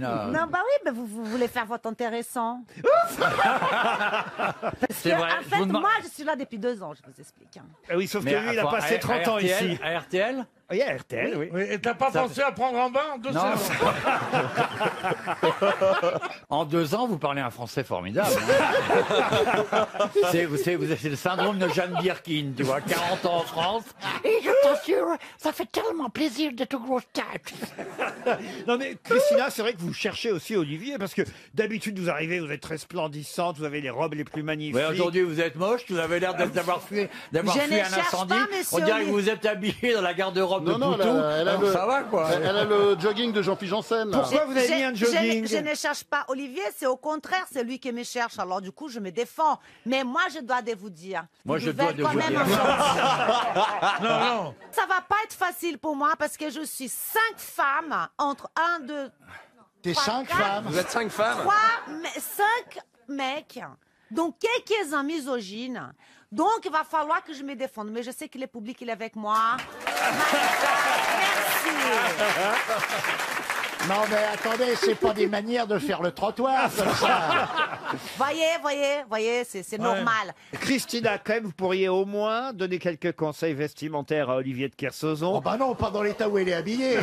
Non, bah oui, mais vous, vous voulez faire votre intéressant. C'est vrai. En je fait, demande- moi, je suis là depuis deux ans, je vous explique. hein. Ah oui, sauf Mais que lui, il a passé à- 30 à ans RTL, ici. À RTL Oui, à RTL, oui. Oui, et t'as pas Ça- pensé à prendre un bain en deux Non. secondes En deux ans, vous parlez un français formidable. hein. c'est, vous savez, vous avez c'est le syndrome de Jeanne Birkin, tu vois, 40 ans en France. Et je t'assure, ça fait tellement plaisir d'être grosse tête. Non mais Christina, c'est vrai que vous cherchez aussi Olivier, parce que d'habitude vous arrivez, vous êtes resplendissante, vous avez les robes les plus magnifiques. Ouais, aujourd'hui, vous êtes moche, vous avez l'air d'être- d'avoir fui, d'avoir Je fui ne un cherche incendie. pas, monsieur On dirait que Olivier. vous êtes habillé dans la garde-robe de Non, non, elle a, elle a Alors, le, ça va, quoi. Elle, elle a le jogging de Jean-Philippe Janssen. là. Pourquoi vous avez Je- mis un jogging ne- je ne cherche pas Olivier, c'est au contraire, c'est lui qui me cherche. Alors du coup, je me défends. Mais moi, je dois de vous dire. Moi, vous je dois de quand vous même dire. un Non, non. Ça va pas être facile pour moi parce que je suis cinq femmes entre un, deux, T'es cinq quatre. femmes. Vous êtes cinq femmes trois, mais cinq mecs, donc quelques-uns misogynes. Donc, il va falloir que je me défende. Mais je sais que le public, il est avec moi. Merci. Non mais attendez, c'est pas des manières de faire le trottoir comme ça. Voyez, voyez, voyez, c'est c'est normal. Christina, quand même, vous pourriez au moins donner quelques conseils vestimentaires à Olivier de Kersauzon. Oh bah non, pas dans l'état où elle est habillée.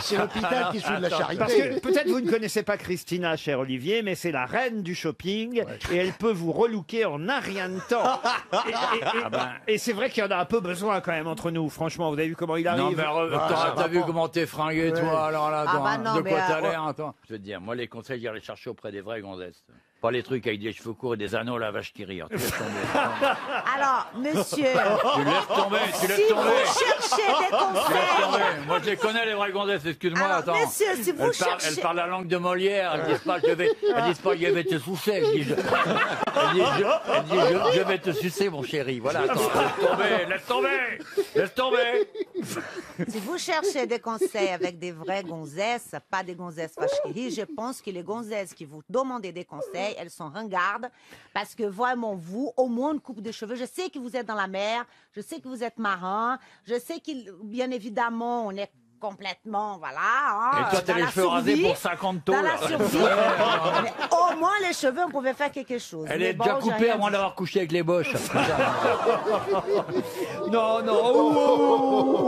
C'est l'hôpital qui suit de la Parce que charité. peut-être vous ne connaissez pas Christina, cher Olivier, mais c'est la reine du shopping et elle peut vous relooker en un rien de temps. Et, et- et- Ah et c'est vrai qu'il y en a un peu besoin quand même entre nous. Franchement, vous avez vu comment il arrive Non, mais re- Ah, t'as- vu comment t'es fringué, toi, alors là, Ah bah non, de mais, quoi euh, t'as l'air, attends. Je veux te dire, moi, les conseils, j'irai les chercher auprès des vraies gonzesses. Pas les trucs avec des cheveux courts et des anneaux, la vache qui rire. Tu laisses tomber. Alors, monsieur, tu laisses tomber, tu laisses si tomber. vous cherchez des Tu laisses conseils, tomber. Moi, je les connais, les vraies gonzesses, excuse-moi, Alors, attends. messieurs, si vous elles, parlent, cherchez- elles parlent la langue de Molière, elles disent pas, je vais, elles disent pas, je vais te sucer, elles disent, je, elles disent, je, elles disent, je- je vais te sucer, mon chéri. Voilà, attends, laisse tomber, laisse tomber, laisse tomber. si vous cherchez des conseils avec des vraies gonzesses, pas des gonzesses vacheries, je pense que les gonzesses qui vous demandent des conseils, elles sont ringardes parce que vraiment, vous, au moins une coupe de cheveux, je sais que vous êtes dans la mer, je sais que vous êtes marin, je sais que, bien évidemment, on est complètement, voilà. hein, Et toi, t'as dans les la cheveux rasés survie, pour 50 taux, Dans là. la survie. Mais au moins, les cheveux, on pouvait faire quelque chose. Elle Mais est bon, déjà j'ai coupée rien avant dit. d'avoir couché avec les boches. Non, non. oh, oh, oh, oh.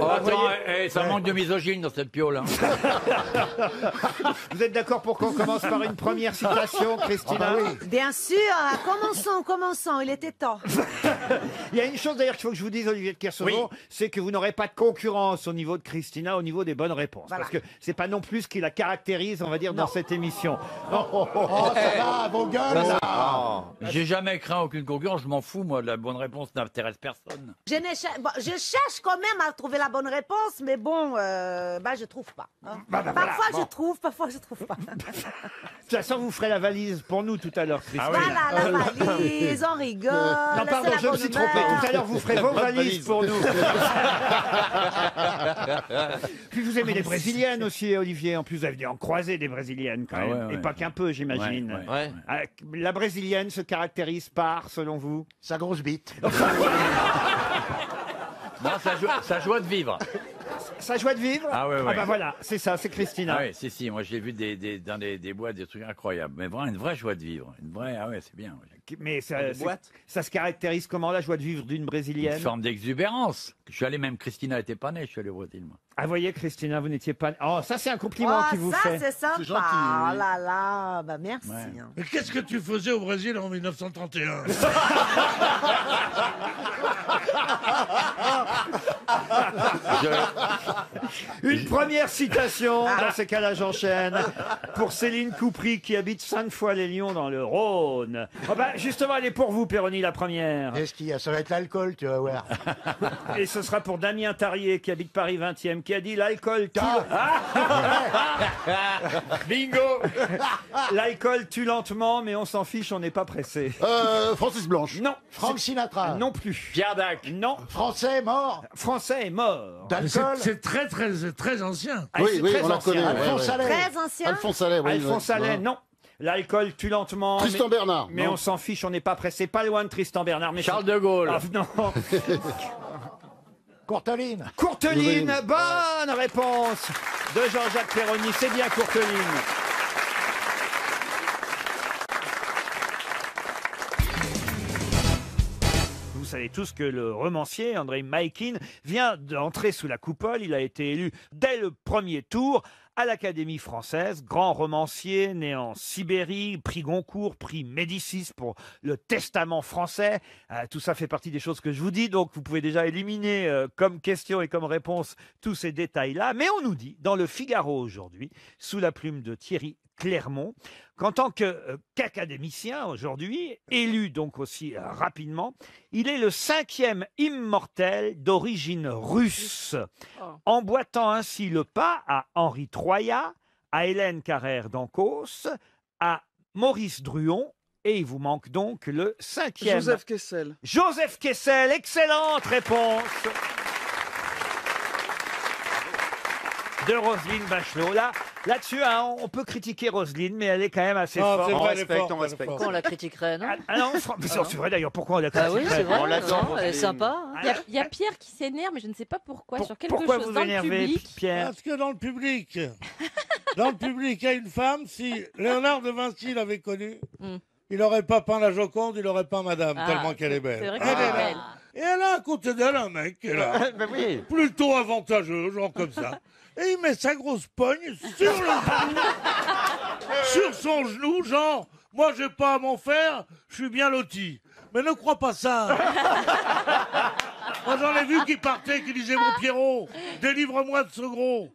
Oh, Ah, attends, voyez, eh, eh, ça manque de misogyne dans cette piole. Hein. vous êtes d'accord pour qu'on commence par une première citation, Christina Bien sûr, hein, commençons, commençons, il était temps. Il y a une chose d'ailleurs qu'il faut que je vous dise, Olivier de Kersauzon, c'est que vous n'aurez pas de concurrence au niveau de Christina, au niveau des bonnes réponses. Voilà. Parce que c'est pas non plus ce qui la caractérise, on va dire, dans cette émission. Oh ça va, vos gueules là. J'ai jamais craint aucune concurrence, je m'en fous, moi, la bonne réponse n'intéresse personne. Je, ne cher- bon, je cherche quand même à trouver la bonne réponse, mais bon, euh, bah, je trouve pas. hein. Bah, bah, parfois voilà, je trouve, parfois je trouve pas. De toute façon, vous ferez la valise pour nous tout à l'heure, Christina. Voilà, la valise, on rigole. Non, pardon, c'est la je me bonne suis trompé. humeur. Tout à l'heure, vous ferez vos valises valise. pour nous. Puis vous aimez les brésiliennes aussi, Olivier. En plus, vous avez en croisé des brésiliennes quand Ah même. ouais, ouais. Et pas qu'un peu, j'imagine. Ouais, Ouais. Ah, La brésilienne se caractérise par, selon vous Sa grosse bite. Non, sa, jo- sa joie de vivre. Sa joie de vivre Ah ouais, ouais. Ah bah voilà, c'est ça, c'est Christina. Ah oui, si, si, moi j'ai vu des, des- dans des, des boîtes des trucs incroyables. Mais vraiment, une vraie joie de vivre. Une vraie, ah ouais, c'est bien. Mais ça, c'est- ça se caractérise comment la joie de vivre d'une Une brésilienne forme d'exubérance. Je suis allé, même Christina était pas née, je suis allé au Brésil, moi. Ah, voyez, Christina, vous n'étiez pas. Oh, ça, c'est un compliment Oh, qui vous ça, fait. c'est sympa. C'est gentil, oui. Oh là là, bah merci. Ouais. hein. Mais qu'est-ce que tu faisais au Brésil en 1931 Une première citation, dans ces cas-là, j'enchaîne, pour Céline Coupry, qui habite Sainte-Foy-les-Lyons dans le Rhône. Ah bah, justement, elle est pour vous, Péroni, la première. Qu'est-ce qu'il y a Ça va être l'alcool, tu vas voir. Et ce sera pour Damien Tarier, qui habite Paris 20e, qui a dit l'alcool tue... Bingo L'alcool tue lentement, mais on s'en fiche, on n'est pas pressé. Euh, Francis Blanche. Non. Frank Sinatra. Non plus. Pierre Dac. Non. Français mort. Français est mort. C'est- D'alcool. C'est très, très, très ancien. Ah, Oui, c'est oui, très on la ancien. connaît, ouais, Alphonse ouais. Allais. Très ancien. Alphonse Allais, oui. Alphonse ouais. Allais, non. L'alcool tue lentement. Tristan mais, Bernard. Mais non. on s'en fiche, on n'est pas pressé. Pas loin de Tristan Bernard. Mais Charles de Gaulle. Ah, non. Courteline. Courteline, bonne réponse de Jean-Jacques Perroni. C'est bien Courteline. Vous savez tous que le romancier André Maikin vient d'entrer sous la coupole. Il a été élu dès le premier tour à l'Académie française, grand romancier né en Sibérie, prix Goncourt, prix Médicis pour le Testament français. Euh, tout ça fait partie des choses que je vous dis, donc vous pouvez déjà éliminer euh, comme question et comme réponse tous ces détails-là. Mais on nous dit, dans le Figaro aujourd'hui, sous la plume de Thierry Clermont, qu'en tant que, euh, qu'académicien aujourd'hui, élu donc aussi euh, rapidement, il est le cinquième immortel d'origine russe, emboîtant ainsi le pas à Henri Troyat, à Hélène Carrère d'Ancos, à Maurice Druon, et il vous manque donc le cinquième. Joseph Kessel. Joseph Kessel, excellente réponse de Roselyne Bachelot. Là, là-dessus, hein, on peut critiquer Roselyne, mais elle est quand même assez Ah, forte. c'est On vrai, elle est respecte, forte, on elle est respecte. forte. Pourquoi on la critiquerait, non Ah, ah non, fran- mais c'est vrai d'ailleurs, pourquoi on la Ah oui, critiquerait c'est vrai. On l'attend, non, elle est sympa. hein. Il y, a, il y a Pierre qui s'énerve, mais je ne sais pas pourquoi, Pour- sur quelque pourquoi chose vous dans le énervez, public. Pierre Parce que dans le public, dans le public, il y a une femme, si Léonard de Vinci l'avait connue, Hmm. il n'aurait pas peint la Joconde, il n'aurait peint Madame, Ah, tellement qu'elle est c'est belle. vrai Elle qu'elle est belle. Et elle a à côté d'elle un mec qui est là, Ben oui. plutôt avantageux, genre comme ça. Et il met sa grosse pogne sur le sur son genou, genre, moi j'ai pas à m'en faire, je suis bien loti. Mais ne crois pas ça. Moi j'en ai vu qui partaient, qui disaient mon Pierrot, délivre-moi de ce gros.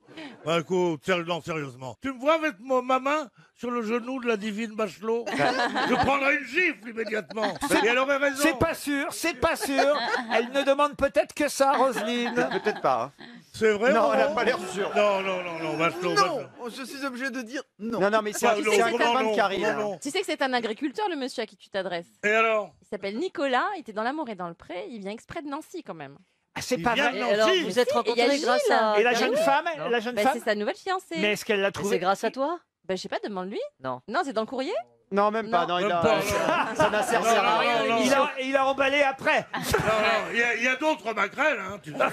Bah écoute, non, sérieusement. Tu me vois avec ma main sur le genou de la divine Bachelot? Je prendrai une gifle immédiatement. Et elle aurait raison. C'est pas sûr, c'est pas sûr. Elle ne demande peut-être que ça, Roselyne. Peut-être pas. hein. C'est vrai Non, elle a pas l'air sûre. Non, non, non, non, Bachelot. Bachelot. Non, je suis obligé de dire non. Non, non, mais c'est un, non, c'est un non, copain non, de Karine. non, non. Tu sais que c'est un agriculteur, le monsieur à qui tu t'adresses. Et alors? Il s'appelle Nicolas, il était dans l'amour et dans le pré, il vient exprès de Nancy quand même. Ah, c'est Il pas vient vrai. Et Nancy. alors, vous êtes rencontrés grâce à. Et la jeune femme, Non. la jeune Bah, femme c'est sa nouvelle fiancée. Mais est-ce qu'elle l'a Et trouvé C'est grâce à toi Bah, je sais pas, demande-lui. Non. Non, c'est dans le courrier Non, même pas. Non. Il Même a-. Ça n'a servi à rien. non, il a, il a emballé après. Non, non, il y a, il y a d'autres maquerelles, hein, tu sais.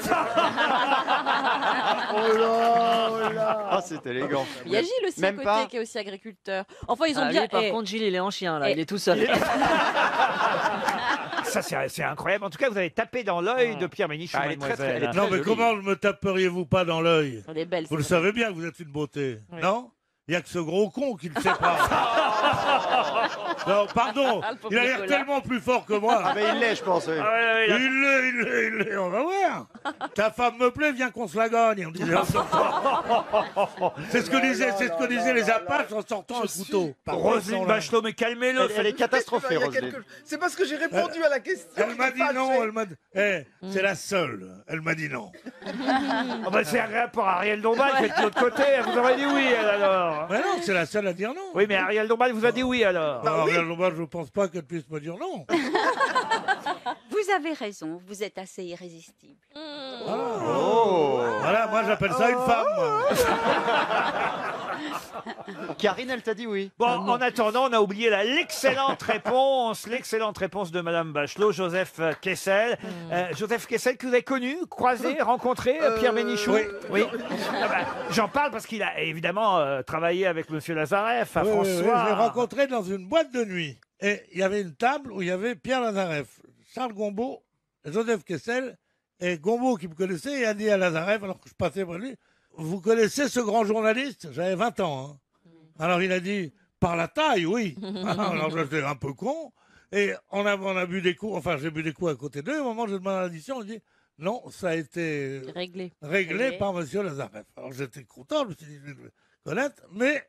Ah, c'est élégant. Il y a Gilles aussi Même à côté pas. qui est aussi agriculteur. Enfin, ils ont Ah, bien. lui, par eh, contre, Gilles, il est en chien, là. Eh. Il est tout seul. Ça, c'est c'est incroyable. En tout cas, vous avez tapé dans l'œil de Pierre Bénichou, Ah, elle est très, très- mademoiselle. elle est Non, mais jolie. comment me taperiez-vous pas dans l'œil elle est belle. Vous le savez bien que vous êtes une beauté, Oui. non? Il n'y a que ce gros con qui ne sait pas. non, pardon, Ah, le pauvre il a l'air Nicolas. tellement plus fort que moi. Ah, mais il l'est, je pense. oui. Ah ouais, ouais, Il l'est, il l'est, il l'est, on va voir. Ta femme me plaît, viens qu'on se la gagne. on disait en sortant. C'est ce que disaient, c'est ce que disaient les Apaches en sortant un couteau. Roselyne Bachelot, mais calmez-le. Elle, elle est catastrophée, Roselyne. quelque- C'est parce que j'ai répondu à la question. Elle m'a dit non, elle m'a dit. Eh, c'est la seule. Elle m'a dit non. Ah bah, c'est agréable pour Ariel Dombal qui est de l'autre côté. Elle vous aurait dit oui, elle, alors. Mais non, c'est la seule à dire non. Oui, mais Ariel Dombal vous a dit oui, alors. Non, Ariel Lombard, je ne pense pas qu'elle puisse me dire non. Vous avez raison, vous êtes assez irrésistible. Oh. Voilà, moi j'appelle ça une femme. moi. Karine, elle t'a dit oui. Bon, en attendant, on a oublié la- l'excellente réponse, l'excellente réponse de Madame Bachelot, Joseph Kessel. Euh, Joseph Kessel, que vous avez connu, croisé, rencontré, euh, Pierre Bénichou oui. Ah bah, J'en parle parce qu'il a évidemment euh, travaillé avec Monsieur Lazareff à Oui, oui, je l'ai rencontré dans une boîte de nuit. Et il y avait une table où il y avait Pierre Lazareff, Charles Gombeau, Joseph Kessel, et Gombeau qui me connaissait et a dit à Lazareff, alors que je passais par lui, vous connaissez ce grand journaliste? J'avais 20 ans. hein. Alors il a dit, par la taille, oui. alors j'étais un peu con. Et on a, on a bu des coups, enfin j'ai bu des coups à côté d'eux. Au moment où j'ai demandé l'addition, on dit, non, ça a été Réglé. réglé Réglé. par Monsieur Lazareff. Alors j'étais content, je me suis dit, je connaître, mais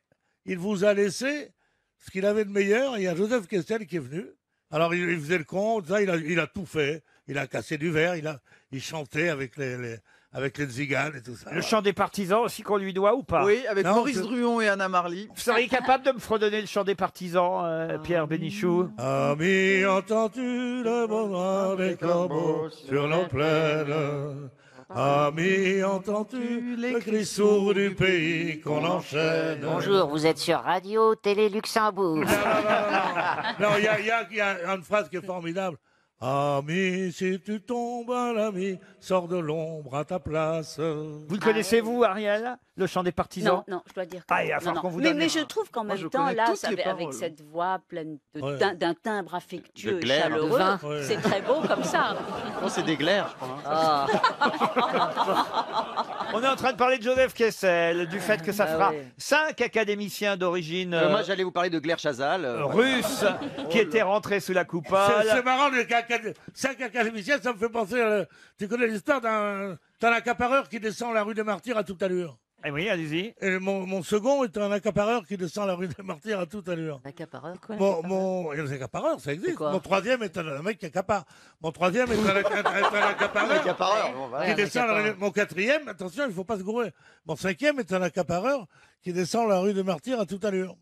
il vous a laissé ce qu'il avait de meilleur. Il y a Joseph Kessel qui est venu. Alors il, il faisait le con, ça, il a, il a tout fait. Il a cassé du verre, il, a, il chantait avec les, les- avec les tziganes et tout ça. Le chant des partisans aussi qu'on lui doit ou pas? Oui, avec Non, Maurice je- Druon et Anna Marly. Vous seriez capable de me fredonner le chant des partisans, euh, Pierre Bénichou? Ami, entends-tu le bonheur des corbeaux sur nos plaines Ami, entends-tu le cri sourd du pays qu'on enchaîne Bonjour, vous êtes sur Radio Télé Luxembourg. Non, non, non, non. Non, il y a, il y a- il y a une phrase qui est formidable. Ami, si tu tombes, l'ami, sors de l'ombre à ta place. Vous le connaissez, vous, Ariel? Le chant des partisans Non, non, je dois dire que Ah, il va non, falloir non. qu'on vous mais, donne mais je trouve qu'en Moi, même je temps, connais là, toutes ça, les avec paroles. cette voix pleine de- Ouais. d'un d'un timbre affectueux, glaire. chaleureux, De vin. Ouais. c'est très beau comme ça. Non, c'est des glaires, je crois. hein. On est en train de parler de Joseph Kessel, du fait que ça Bah fera ouais. cinq académiciens d'origine Euh, euh, moi, j'allais vous parler de Glaire Chazal. euh, russes qui étaient rentrés sous la C'est coupole. c'est marrant, les acad- cinq académiciens, ça me fait penser à... le- Tu connais l'histoire d'un d'un accapareur qui descend la rue des Martyrs à toute allure Eh oui, allez-y. Et mon, mon second est un accapareur qui descend la rue des Martyrs à toute allure. Accapareur Mon, mon, il y a des accapareurs, ça existe. quoi Mon troisième est un, un mec qui accapare. Mon troisième est un, est un- est un accapareur. Accapareur, bon, voilà. qui Un descend la rue- accapareur. Mon quatrième, attention, il ne faut pas se gourer. Mon cinquième est un accapareur qui descend la rue des Martyrs à toute allure.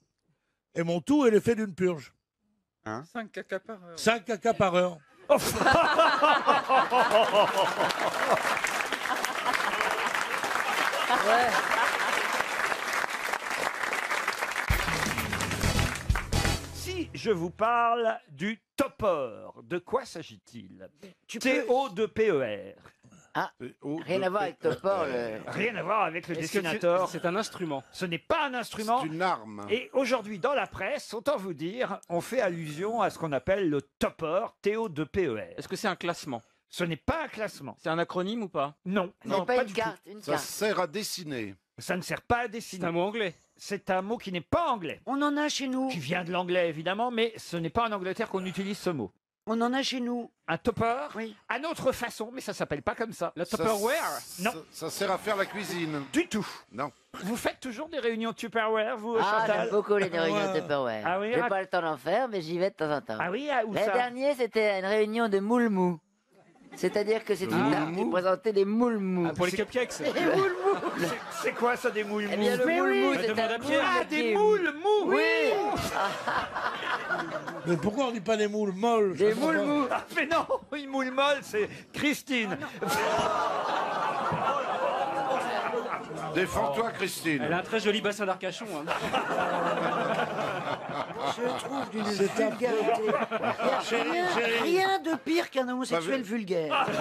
Et mon tout est l'effet d'une purge. Cinq accapareurs. Cinq accapareurs. Si je vous parle du topper, de quoi s'agit-il T-O-2-P-E-R. Ah, rien à voir avec Topor. le- Rien à voir avec le Est-ce que c'est- dessinateur. c'est un instrument? Ce n'est pas un instrument. C'est une arme. Et aujourd'hui, dans la presse, autant vous dire, on fait allusion à ce qu'on appelle le topper, T-O-2-P-E-R. Est-ce que c'est un classement? Ce n'est pas un classement. C'est un acronyme ou pas? Non. C'est non, pas une du carte, tout. une carte. sert à dessiner. Ça ne sert pas à dessiner. C'est un mot anglais. C'est un mot qui n'est pas anglais. On en a chez nous. Qui vient de l'anglais, évidemment, mais ce n'est pas en Angleterre qu'on utilise ce mot. On en a chez nous. Un topper Oui. À notre façon, mais ça s'appelle pas comme ça. La Ça- Tupperware Non. Ça, ça sert à faire la cuisine. Du tout. Non. Vous faites toujours des réunions Tupperware, vous, Ah, Chantal j'aime beaucoup les réunions Ouais. Tupperware. Ah oui, J'ai rac- pas le temps d'en faire, mais j'y vais de temps en temps. Ah oui, ah, où Le ça? dernier, c'était une réunion de moules mous. C'est-à-dire que c'est une Ah. table qui présentait des moules mous. Ah, Pour les cupcakes Des moules mous C'est- quoi ça, des moules Eh bien, le mous moule mou, Bah, c'est demande un à Pierre. Ah, des moules mous Oui Mais pourquoi on dit pas des moules molles Des moules mous Ah, mais non, une moule molle, c'est Christine. Défends-toi, Christine. Elle a un très joli bassin d'Arcachon. hein. Je trouve d'une vulgarité. Il a rien, de pire qu'un homosexuel Bah, vu- vulgaire.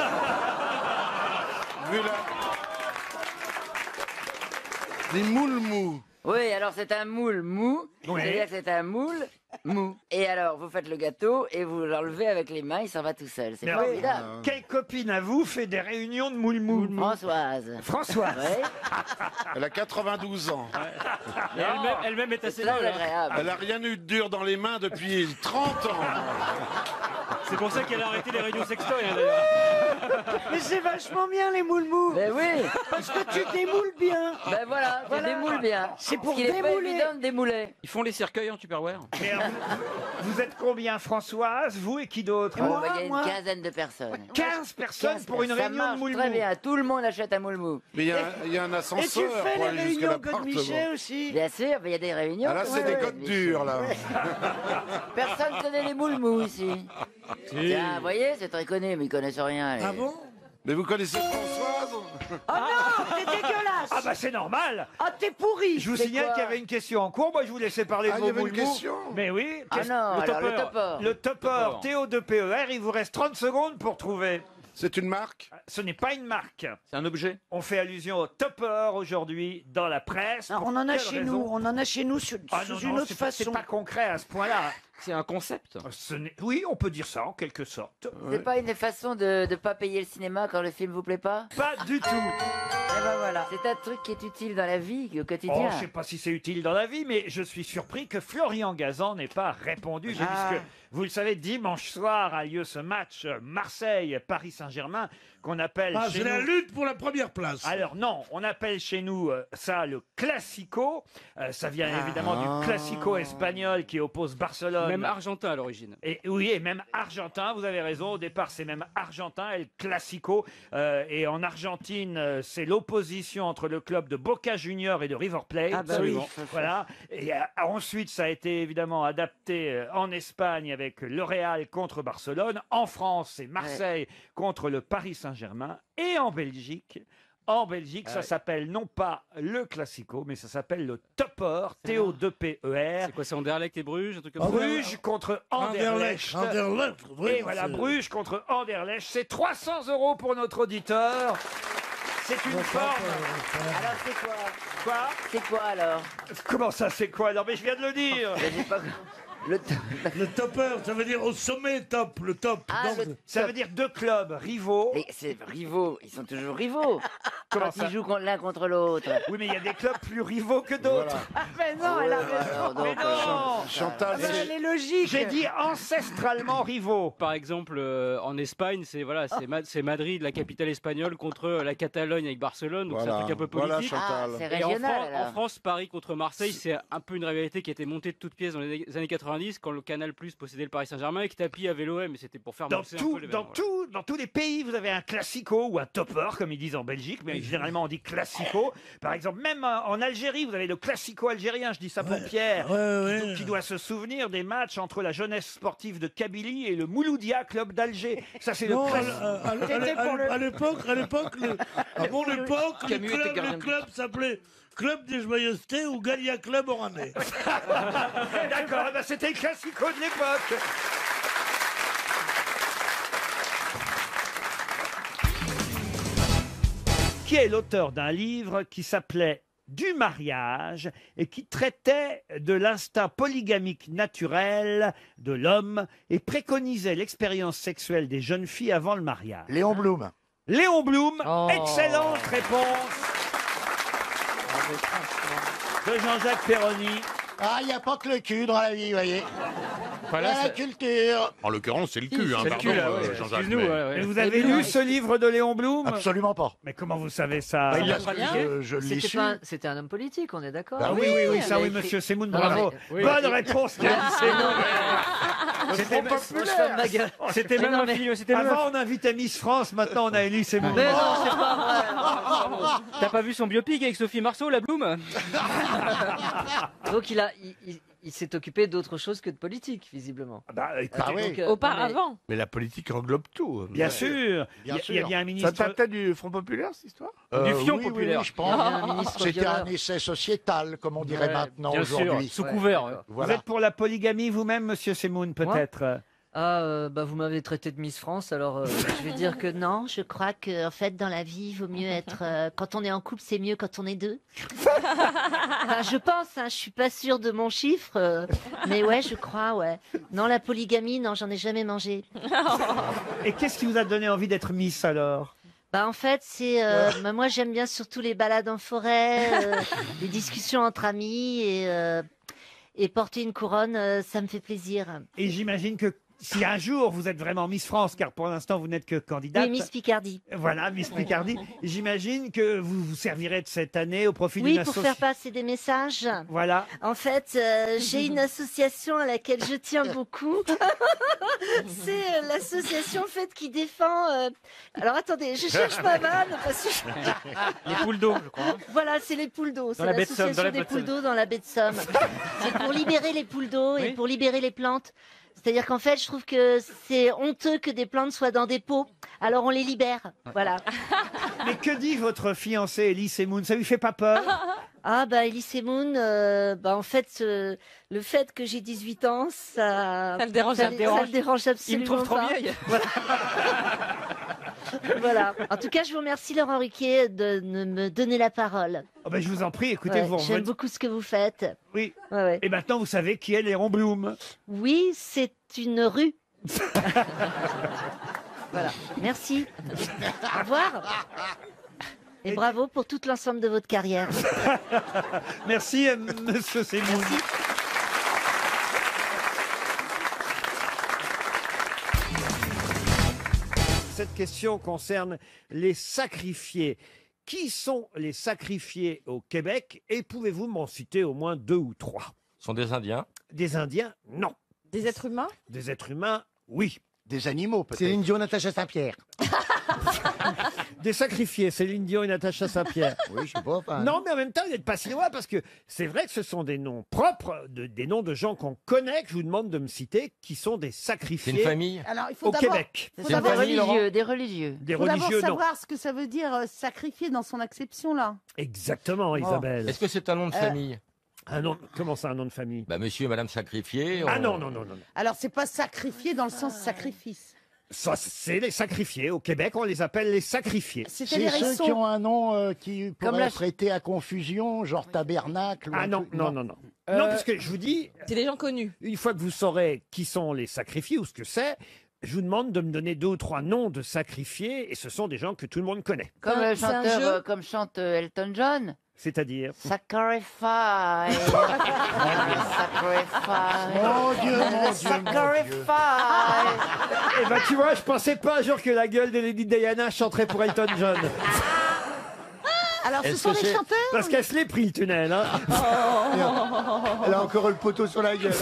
Vu la... Des moules mous. Oui, alors c'est un moule mou. Oui. C'est-à-dire que c'est un moule mou. Et alors, vous faites le gâteau et vous l'enlevez avec les mains, il s'en va tout seul. C'est Mais formidable. Quelle copine à vous fait des réunions de moules mous Françoise. Françoise. Oui, Elle a 92 ans. Et elle-même, elle-même est assez très hein. agréable. Elle a rien eu de dur dans les mains depuis 30 ans. C'est pour ça qu'elle a arrêté les réunions sextoy hein, d'ailleurs. Mais c'est vachement bien les moules mous. Ben oui, Parce que tu démoules bien. ben voilà, tu Voilà. démoules bien. C'est pour Parce qu'il est pas démouler. évident de démouler. Ils font les cercueils en Tupperware. Mais vous, vous êtes combien, Françoise? Vous et qui d'autre? Oh, moi, il y a une quinzaine de personnes. 15 personnes 15 pour une ça réunion de marche moules Très bien, tout le monde achète un moule mou. Mais il y, a- il y a un Et tu ascenseur fais pour les aller jusqu'à réunions l'appartement. Aussi. Bien sûr, ben, il y a des réunions. Ah là, c'est Ouais, des ouais, côtes mais- dures, là. Personne connaît les moules mous ici. Tiens, vous voyez, c'est très connu, mais ils connaissent rien. les- Ah bon? Mais vous connaissez Françoise Oh non, t'es dégueulasse. Ah bah c'est normal Ah, t'es pourri. Je vous C'est signale qu'il y avait une question en cours. Moi, je vous laissais parler Ah, de il y vos avait une question Mais oui. Ah qu'est-ce- non, le alors le topper. topper. Le topper TO2PER, il vous reste 30 secondes pour trouver. C'est une marque Ce n'est pas une marque. C'est un objet. On fait allusion au topper aujourd'hui dans la presse. Pour on en a quelle chez raison nous, on en a chez nous sur- Ah sous non, une non, autre c'est pas- façon. C'est pas concret à ce point-là. C'est un concept. Ce n'est- Oui, on peut dire ça en quelque sorte. C'est pas une façon de ne pas payer le cinéma quand le film vous plaît pas? Pas du tout. Eh ben voilà. C'est un truc qui est utile dans la vie, au Oh, quotidien. je sais pas si c'est utile dans la vie, mais je suis surpris que Florian Gazan n'ait pas répondu. J'ai Ah. vu que, vous le savez, dimanche soir a lieu ce match Marseille-Paris Saint-Germain qu'on appelle Ah, chez c'est la nous- lutte pour la première place. Alors non, on appelle chez nous euh, ça le classico. Euh, ça vient évidemment Ah. du classico espagnol qui oppose Barcelone. Même argentin à l'origine. Et oui, et même argentin, vous avez raison, au départ c'est même argentin, El Clasico. Euh, et en Argentine, euh, c'est l'opposition entre le club de Boca Junior et de River Plate. Ah bah oui. Voilà. Et euh, ensuite, ça a été évidemment adapté euh, en Espagne avec le Real contre Barcelone. En France, c'est Marseille contre le Paris Saint-Germain. Et en Belgique, En Belgique, ça s'appelle non pas le Classico, mais ça s'appelle le Topper, T-O-2-P-E-R. C'est quoi, c'est Anderlecht et Bruges, un truc comme ça Bruges contre Anderlecht. Anderlecht, Et voilà, c'est- Bruges contre Anderlecht. C'est 300 euros pour notre auditeur. C'est une forme. Alors c'est quoi? Quoi? C'est quoi alors? Comment ça, c'est quoi? Non, mais je viens de le dire. Le, Le topper, ça veut dire au sommet top, le top. Ah, Donc, le Ça veut dire deux clubs rivaux. Mais c'est rivaux, ils sont toujours rivaux. Comment Quand ça ils jouent l'un contre l'autre. Oui, mais il y a des clubs plus rivaux que d'autres. Ah, mais non, elle a raison. Mais non Ah, Chantal, mais c'est- elle est logique. J'ai dit ancestralement rivaux. Par exemple, euh, en Espagne, c'est voilà, c'est Ma- c'est Madrid, la capitale espagnole, contre euh, la Catalogne avec Barcelone, donc c'est un Voilà, truc un peu voilà, politique. Chantal. Ah, c'est Et en, régional Fran- alors. en France, Paris contre Marseille, c'est un peu une rivalité qui a été montée de toutes pièces dans les années 90 quand le Canal Plus possédait le Paris Saint-Germain et que Tapi avait l'OM, mais c'était pour faire Dans, monter un tout, peu l'événement, dans, tout, dans tous les pays, vous avez un classico ou un topper, comme ils disent en Belgique, mais généralement on dit classico. Par exemple, même euh, en Algérie, vous avez le classico algérien, je dis ça pour Pierre, ouais, ouais, qui, do- ouais. qui doit se souvenir des matchs entre la jeunesse sportive de Kabylie et le Mouloudia Club d'Alger. Ça, c'est le à, classico. à- à- à- l'époque, à l'époque, le- à mon époque, le Camus était club, gardien le de club s'appelait Club des Joyeusetés ou Gallia Club Oranais. D'accord, eh ben, c'était le classico de l'époque. Qui est l'auteur d'un livre qui s'appelait Du mariage et qui traitait de l'instinct polygamique naturel de l'homme et préconisait l'expérience sexuelle des jeunes filles avant le mariage? Léon Blum. Léon Blum, Oh. excellente réponse de Jean-Jacques Perroni. Ah, il n'y a pas que le cul dans la vie, vous voyez. Voilà, la culture. En l'occurrence, c'est le cul, hein, C'est le pardon, cul, là, euh, ouais. Jean-Jacques. Excuse-nous, mais- ouais, ouais. Et vous avez lu ce livre de Léon Blum? Absolument pas. Mais comment vous savez ça? Bah, il l'a je, je l'ai C'était su. pas un- C'était un homme politique, on est d'accord Bah Ah oui, oui, oui, ça oui, monsieur Semoun, bravo. mais- Bonne réponse, dit Semoun. C'était ma gueule. C'était même un mais- film, c'était même Avant, on invitait Miss France, maintenant, on a Elie Semoun. Mais non, c'est pas vrai. T'as pas vu son biopic avec Sophie Marceau, la Bloom? Donc il a, il, il- il s'est occupé d'autre chose que de politique, visiblement. Bah, écoutez, Ah oui. Donc, euh, Auparavant. Mais la politique englobe tout. Bien sûr. Il y, a- Bien il y a sûr. bien un Ça ministre. datait du Front Populaire, cette histoire? Euh, Du fion oui, oui, populaire. oui, je pense. Il y a un ministre C'était violeur. un essai sociétal, comme on dirait Ouais, maintenant Bien sûr, aujourd'hui. sous couvert. ouais. Vous Voilà. êtes pour la polygamie vous-même, monsieur Semoun, peut-être? Ah, euh, bah vous m'avez traité de Miss France, alors euh, je vais dire que non. Je crois que en fait dans la vie, il vaut mieux être euh, quand on est en couple, c'est mieux quand on est deux. Enfin, je pense, hein, je suis pas sûre de mon chiffre, euh, mais ouais, je crois, ouais. Non, la polygamie, non, j'en ai jamais mangé. Et qu'est-ce qui vous a donné envie d'être Miss alors? Bah en fait, c'est euh, bah, moi j'aime bien surtout les balades en forêt, euh, les discussions entre amis et euh, et porter une couronne, euh, ça me fait plaisir. Et j'imagine que si un jour vous êtes vraiment Miss France, car pour l'instant vous n'êtes que candidate. Oui, Miss Picardie. Voilà, Miss Picardie. J'imagine que vous vous servirez de cette année au profit Oui, d'une pour association. faire passer des messages. Voilà. En fait, euh, j'ai une association à laquelle je tiens beaucoup. C'est euh, l'association en fait qui défend. euh, Alors attendez, je cherche ma vanne parce que je- Les poules d'eau, je crois. voilà, c'est les poules d'eau. C'est la baie de Somme, dans l'association la des baie de poules Somme. d'eau dans la baie de Somme. C'est pour libérer les poules d'eau et Oui. pour libérer les plantes. C'est-à-dire qu'en fait, je trouve que c'est honteux que des plantes soient dans des pots. Alors on les libère. Voilà. Mais que dit votre fiancé Elise Semoun? Ça lui fait pas peur? Ah bah Elise Moon, euh, bah en fait euh, le fait que j'ai 18 ans, ça Ça le dérange, ça, le dérange. dérange Il absolument me trouve trop pas. vieille. Voilà. En tout cas, je vous remercie Laurent Ruquier de, de me donner la parole. Oh ben, Je vous en prie, écoutez, Ouais, vous J'aime revenez. beaucoup ce que vous faites. Oui. Ouais, ouais. Et maintenant, vous savez qui est Léon Blum. Oui, c'est une rue. voilà. Merci. Au revoir. Et bravo pour tout l'ensemble de votre carrière. Merci, euh, monsieur Semoun. Cette question concerne les sacrifiés. Qui sont les sacrifiés au Québec et pouvez-vous m'en citer au moins deux ou trois? Ce sont des Indiens. Des Indiens Non. Des êtres humains? Des êtres humains Oui. Des animaux, peut-être. Céline Dion, Natacha Saint-Pierre. Des sacrifiés, Céline Dion et Natacha Saint-Pierre. Oui, je sais pas. enfin, Non, mais en même temps, vous n'êtes pas si loin parce que c'est vrai que ce sont des noms propres, de- des noms de gens qu'on connaît, que je vous demande de me citer, qui sont des sacrifiés. C'est une famille? Alors, il faut Au d'abord- Québec. faut C'est d'abord- des religieux, des religieux. Des faut d'abord religieux, non. savoir ce que ça veut dire euh, sacrifier dans son acception, là. Exactement, Isabelle. Est-ce que c'est un nom de Euh, famille? Un nom, comment ça, un nom de famille? Bah, monsieur et madame sacrifié. Ah on- non, non, non, non. non. Alors, c'est pas sacrifier dans le sens sacrifice. Ça, c'est les sacrifiés. Au Québec, on les appelle les sacrifiés. C'était C'est les ceux qui ont un nom euh, qui Comme pourrait la- prêter à confusion, genre tabernacle. ou Ah un non, truc- non, non, non. Euh, Non, parce que je vous dis, C'est des gens connus. une fois que vous saurez qui sont les sacrifiés ou ce que c'est, je vous demande de me donner deux ou trois noms de sacrifiés, et ce sont des gens que tout le monde connaît. Comme c'est un chanteur, jeu euh, comme chante euh, Elton John. C'est-à-dire Sacrifice. Sacrifice. Mon Dieu, mon Dieu, mon Dieu. Sacrifice. Eh ben, tu vois, je pensais pas un jour que la gueule de Lady Diana chanterait pour Elton John. Alors, ce Est-ce sont que des c'est- chanteurs Parce qu'elle se l'est pris, le tunnel. hein. Elle a encore le poteau sur la gueule.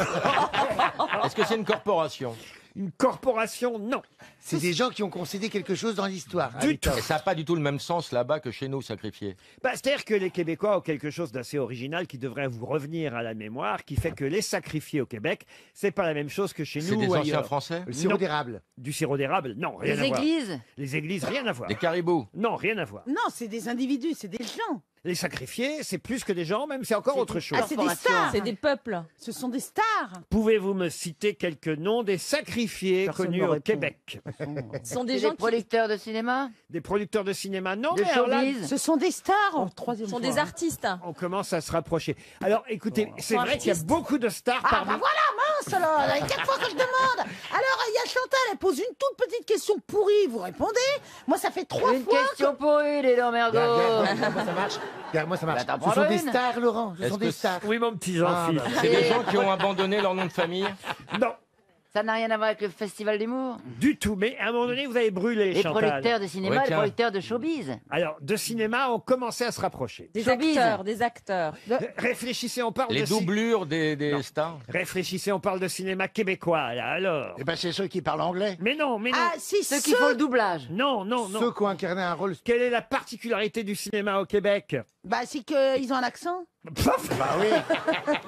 Est-ce que c'est une corporation? Une corporation, non. C'est des gens qui ont concédé quelque chose dans l'histoire. Du tout. Et ça n'a pas du tout le même sens là-bas que chez nous, sacrifié. Bah, C'est-à-dire que les Québécois ont quelque chose d'assez original qui devrait vous revenir à la mémoire, qui fait que les sacrifiés au Québec, c'est pas la même chose que chez C'est nous. des ou anciens ailleurs. Français Le sirop Non. d'érable. Du sirop d'érable Non, rien Les à voir. églises. Les églises, rien à voir. Des caribous. Non, rien à voir. Non, c'est des individus, c'est des gens. Les sacrifiés, c'est plus que des gens, même c'est encore C'est autre chose. Ah, c'est des stars. C'est des peuples. Ce sont des stars. Pouvez-vous me citer quelques noms des sacrifiés Personne connus au répond. Québec? Ce sont des gens des qui producteurs de cinéma? Des producteurs de cinéma? Non, De mais alors là, showbiz? Ce sont des stars en troisième sont fois. des artistes. on commence à se rapprocher. Alors écoutez, c'est Sont vrai qu'il y a beaucoup de stars Ah parmi... bah voilà, mince alors, il y a quatre fois que je demande. Alors, il y a Chantal, elle pose une toute petite question pourrie, vous répondez? Moi, ça fait trois Une fois question pourrie, les dents mergots. Regarde, moi ça marche. Marche. Bah, t'en Ce sont prends des une. stars, Laurent. Ce Est-ce sont que des stars. Oui, mon petit Jean-Philippe. Ah, C'est des gens qui ont abandonné leur nom de famille Non, Ça n'a rien à voir avec le festival d'humour. du tout. Mais à un moment donné, vous avez brûlé, Les Chantal. producteurs de cinéma les producteurs de showbiz. Alors, de cinéma, on commençait à se rapprocher. Des Showbiz. acteurs, des acteurs. Réfléchissez, on parle Les de... ci- doublures des, des stars Réfléchissez, on parle de cinéma québécois, là, alors. Eh ben, c'est ceux qui parlent anglais. Mais non, mais non. Ah, si, Ceux ceux qui font le doublage. Non, non, non. Ceux qui ont incarné un rôle. Quelle est la particularité du cinéma au Québec? Bah, c'est qu'ils ont un accent. Bah oui.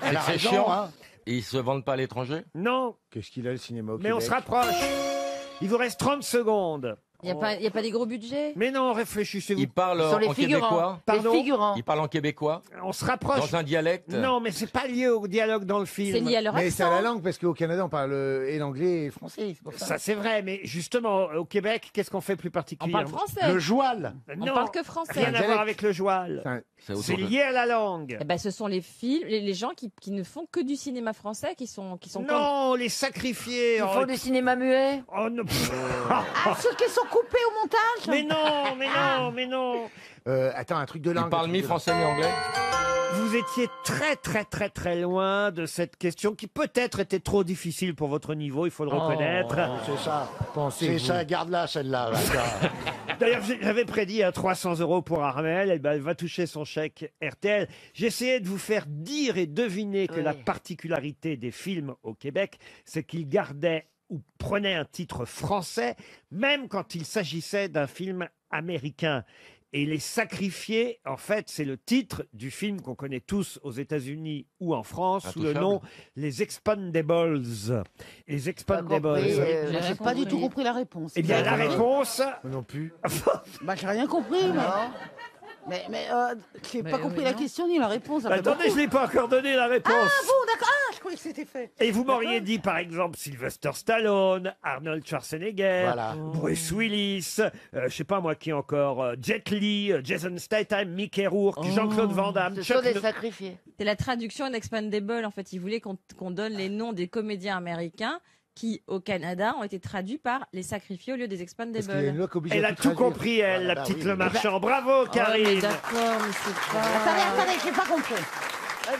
Elle a C'est raison, chiant. hein. Et ils se vendent pas à l'étranger? Non, Qu'est-ce qu'il a le cinéma au mais on Québec? se rapproche. Il vous reste 30 secondes. Il n'y a, pas- y a pas des gros budgets? Mais non, réfléchissez-vous. Ils parlent Ce sont les en figurants. québécois? Pardon? les figurants. Parlent en québécois? On se rapproche. Dans un dialecte? Non, mais c'est pas lié au dialogue dans le film. C'est lié à leur Mais c'est à la langue, parce qu'au Canada, on parle euh, et l'anglais et le français. C'est pour ça. Ça, c'est vrai, mais justement, au Québec, qu'est-ce qu'on fait plus On particulièrement parle français. Le joual. On parle que français. rien à voir avec le joual. C'est un- C'est autour C'est de- lié à la langue. Eh ben, ce sont les films, les, les gens qui, qui ne font que du cinéma français, qui sont, qui sont Non, les sacrifiés. Ils Oh, font du cinéma muet. oh, non. Ah, ceux qui sont coupés au montage. mais non, mais non, mais non. Euh, attends, un truc de langue. Truc de mi-français, mi-anglais Vous étiez très, très, très, très loin de cette question qui peut-être était trop difficile pour votre niveau, il faut le reconnaître. Oh, c'est ça. C'est Pensez-vous. ça, garde-la celle-là. ça. D'ailleurs, j'ai- j'avais prédit à 300 euros pour Armel. Eh ben, elle va toucher son chèque RTL. J'essayais de vous faire dire et deviner que Oui. la particularité des films au Québec, c'est qu'ils gardaient ou prenaient un titre français, même quand il s'agissait d'un film américain. Et Les Sacrifiés, en fait, c'est le titre du film qu'on connaît tous aux États-Unis ou en France sous le nom Les Expandables. Les Expandables. compris, euh, J'ai pas du tout compris la réponse. Eh bien, la réponse, Moi non plus. Bah, j'ai rien compris, mais. Mais, mais euh, j'ai Mais pas oui, compris la non. question ni la réponse. attendez, beaucoup. je l'ai pas encore donné la réponse. Ah bon, d'accord. Ah, je croyais que c'était fait. Et vous m'auriez dit, par exemple, Sylvester Stallone, Arnold Schwarzenegger, Voilà. Bruce Willis, euh, je sais pas moi qui encore, euh, Jet Li, euh, Jason Statham, Mickey Rourke, Jean-Claude Van Damme, Ce Chuck sont des No- sacrifiés. C'est la traduction d'Expandable. En fait, ils voulaient qu'on qu'on donne les noms des comédiens américains qui, au Canada, ont été traduits par les sacrifiés au lieu des Parce qu'il y a une Expandables. Elle a tout compris, elle, Voilà, la bah petite oui. Le Marchand. Bravo, Oh, mais Karine. D'accord, mais c'est pas. Attendez, attendez, j'ai pas compris.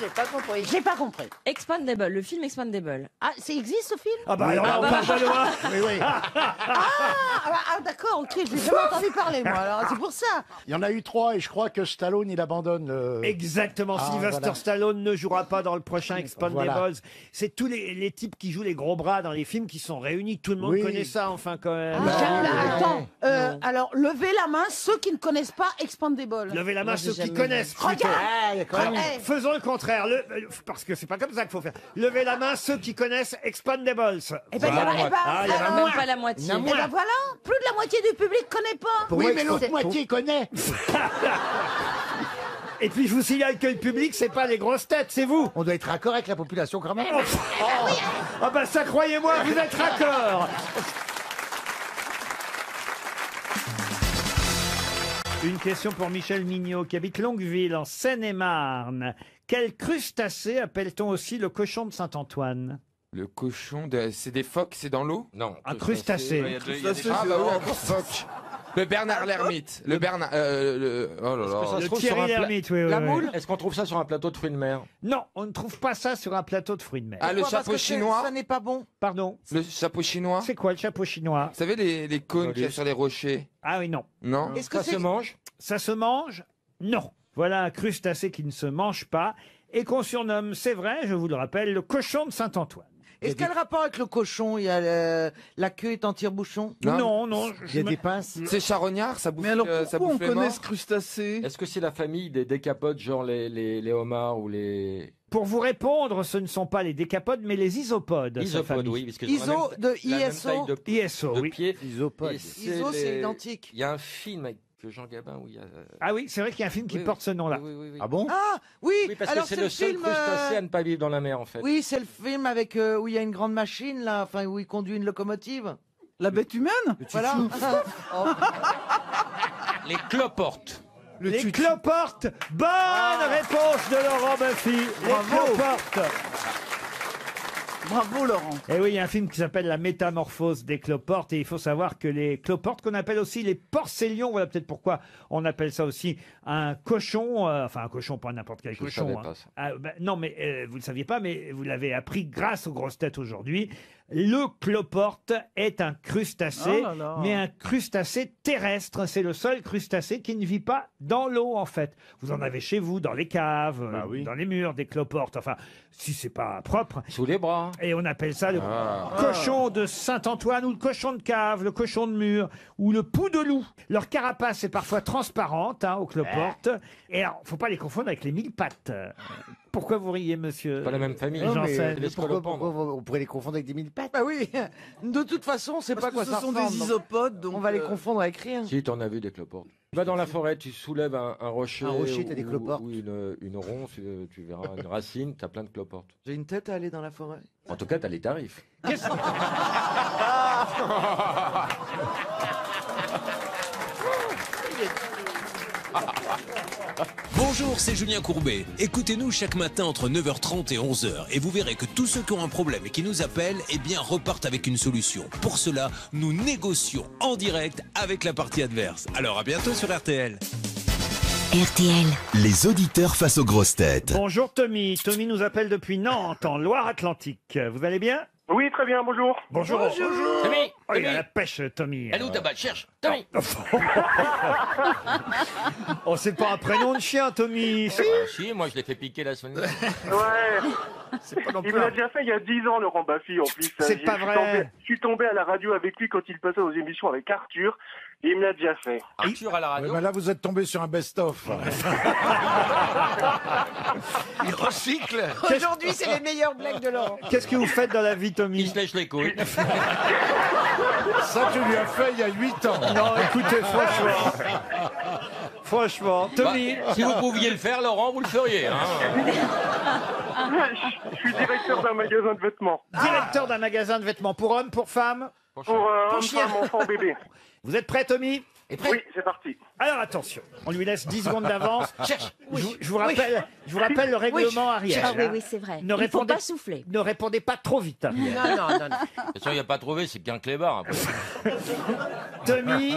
J'ai pas compris. J'ai pas compris. Expandable, le film Expandable. Ah, ça existe ce film? Ah bah alors là, on bah. parle pas loin. Oui, oui. Ah, ah, bah, ah, d'accord, ok, je l'ai jamais entendu parler moi, alors c'est pour ça. Il y en a eu trois et je crois que Stallone, il abandonne. le- Exactement, Ah, Sylvester voilà. Stallone ne jouera pas dans le prochain Expandables. Voilà. C'est tous les, les types qui jouent les gros bras dans les films qui sont réunis. Tout le monde Oui. connaît ça, enfin, quand même. Ah, là, attends, euh, alors levez la main ceux qui ne connaissent pas Expandable. Levez la main Moi, ceux qui connaissent. plutôt. Regarde Ah, il y a quand même- Eh, Faisons le contraire, le- euh, parce que c'est pas comme ça qu'il faut faire. Levez la main ceux qui connaissent Expandables. Eh ben, il y en a- eh ben, Ah, il y en a alors, moins. Même pas la moitié. Il y en a eh moins. ben voilà, plus de la moitié du public connaît pas. Oui, moi, mais je- l'autre moitié connaît. Et puis je vous signale que le public, c'est pas les grosses têtes, c'est vous. On doit être raccord avec la population quand même. Ah bah ça, croyez-moi, vous êtes raccord. Une question pour Michel Mignot, qui habite Longueville, en Seine-et-Marne. Quel crustacé appelle-t-on aussi le cochon de Saint-Antoine? Le cochon, de... c'est des phoques, c'est dans l'eau? Non. Un crustacé. Ah bah oui, un phoque. Le Bernard l'ermite. Le Bernard. euh, le... Oh là là. Le Thierry Lhermitte, oui, oui, La oui. moule? Est-ce qu'on trouve ça sur un plateau de fruits de mer? Non, on ne trouve pas ça sur un plateau de fruits de mer. Ah, le chapeau chinois? Ça n'est pas bon. Pardon? Le chapeau chinois? C'est quoi le chapeau chinois? Vous savez les, les cônes qu'il y a sur les rochers? Ah oui, non. Non? Est-ce que ça se mange? Ça se mange? Non. Voilà un crustacé qui ne se mange pas et qu'on surnomme, c'est vrai, je vous le rappelle, le cochon de Saint-Antoine. Est-ce qu'il y a le rapport avec le cochon? Il y a le- la queue est en tire-bouchon? Non, non. je- Il y a des pinces. C'est charognard, ça bouffe, Mais alors, euh, ça pourquoi bouffe on les connaît morts ce crustacé? Est-ce que c'est la famille des décapodes, genre les, les, les homards ou les... Pour vous répondre, ce ne sont pas les décapodes, mais les isopodes. Isopodes, famille. oui, parce que ils ont la ISO même- de la même ISO. taille de, ISO, de oui. pied. Isopodes. ISO, c'est les- identique. Il y a un film avec Jean Gabin où il y a... euh, Ah oui, c'est vrai qu'il y a un film qui Oui, porte ce nom-là. Oui, oui, oui. Ah bon? Ah, oui, Oui, parce alors que c'est le seul film, crustacé euh, à ne pas vivre dans la mer, en fait. Oui, c'est le film avec euh, où il y a une grande machine là, enfin où il conduit une locomotive. La bête humaine? Voilà. Oh. Les cloportes. les cloportes Bonne réponse de Laurent Baffy Les cloportes Bravo Laurent. Et Eh oui, il y a un film qui s'appelle La métamorphose des cloportes. Et il faut savoir que les cloportes, qu'on appelle aussi les porcelions, voilà peut-être pourquoi on appelle ça aussi un cochon, euh, enfin un cochon, pas n'importe quel Je cochon. savais hein. pas ça. Ah, ben, non, mais euh, vous ne le saviez pas, mais vous l'avez appris grâce aux grosses têtes aujourd'hui. Le cloporte est un crustacé, Oh là là. mais un crustacé terrestre. C'est le seul crustacé qui ne vit pas dans l'eau, en fait. Vous en avez chez vous, dans les caves, euh, Bah oui. dans les murs, des cloportes. Enfin, si c'est pas propre. Sous les bras. Et on appelle ça le Ah. cochon de Saint-Antoine ou le cochon de cave, le cochon de mur ou le pou de loup. Leur carapace est parfois transparente hein, aux cloportes. Et alors, faut pas les confondre avec les mille pattes. Euh, Pourquoi vous riez, monsieur Pas la même famille. Non, J'en mais sais. les pourquoi, scolopendres. pourquoi on pourrait les confondre avec des mille pattes Bah oui. De toute façon, on sait Parce pas que quoi ce ça sont des ressemble, isopodes, donc, on va les euh, confondre avec rien. Si, t'en as vu des cloportes. Tu vas dans la forêt, tu soulèves un, un rocher. Un rocher, t'as ou- des cloportes. Ou une, une ronce, euh, tu verras une racine, t'as plein de cloportes. J'ai une tête à aller dans la forêt. En tout cas, t'as les tarifs. Bonjour, c'est Julien Courbet. Écoutez-nous chaque matin entre 9h30 et 11h et vous verrez que tous ceux qui ont un problème et qui nous appellent, eh bien, repartent avec une solution. Pour cela, nous négocions en direct avec la partie adverse. Alors à bientôt sur RTL. RTL. Les auditeurs face aux grosses têtes. Bonjour Tommy. Tommy nous appelle depuis Nantes, en Loire-Atlantique. Vous allez bien? Oui, très bien, bonjour. Bonjour. Tommy, Oh, il a la pêche, Tommy. Elle est où ta balle? Cherche, Tommy. Oh, c'est pas un prénom de chien, Tommy. Ah, si, moi je l'ai fait piquer la semaine dernière. Ouais. Il me l'a déjà fait il y a 10 ans, Laurent Baffy, en plus. C'est J'ai- pas je suis vrai. tombé- Je suis tombé à la radio avec lui quand il passait aux émissions avec Arthur. Il me l'a déjà fait. Arthur à la radio. Ouais, bah là, vous êtes tombé sur un best-of. Il recycle Aujourd'hui, c'est les meilleures blagues de Laurent. Qu'est-ce que vous faites dans la vie, Tommy Il se lèche les couilles. Ça, tu lui as fait il y a 8 ans. Non, écoutez, franchement. Franchement, Tommy. Bah, si vous pouviez le faire, Laurent, vous le feriez. hein. Je suis directeur d'un magasin de vêtements. Directeur d'un magasin de vêtements pour hommes, pour femmes Pour euh, Pour hommes, chien. femmes, enfants, bébés. Vous êtes prêt, Tommy Oui, c'est parti. Alors attention, on lui laisse 10 secondes d'avance. Cherche. Je, vous- je vous Oui. rappelle, je vous rappelle le Oui. règlement, Ariel. Ah oui, hein. oui, c'est vrai. Ne Il faut répondez, pas souffler. Ne répondez pas trop vite, Ariel. Non, non, non, non. De toute il n'y a pas trouvé, c'est bien clébard. Tommy,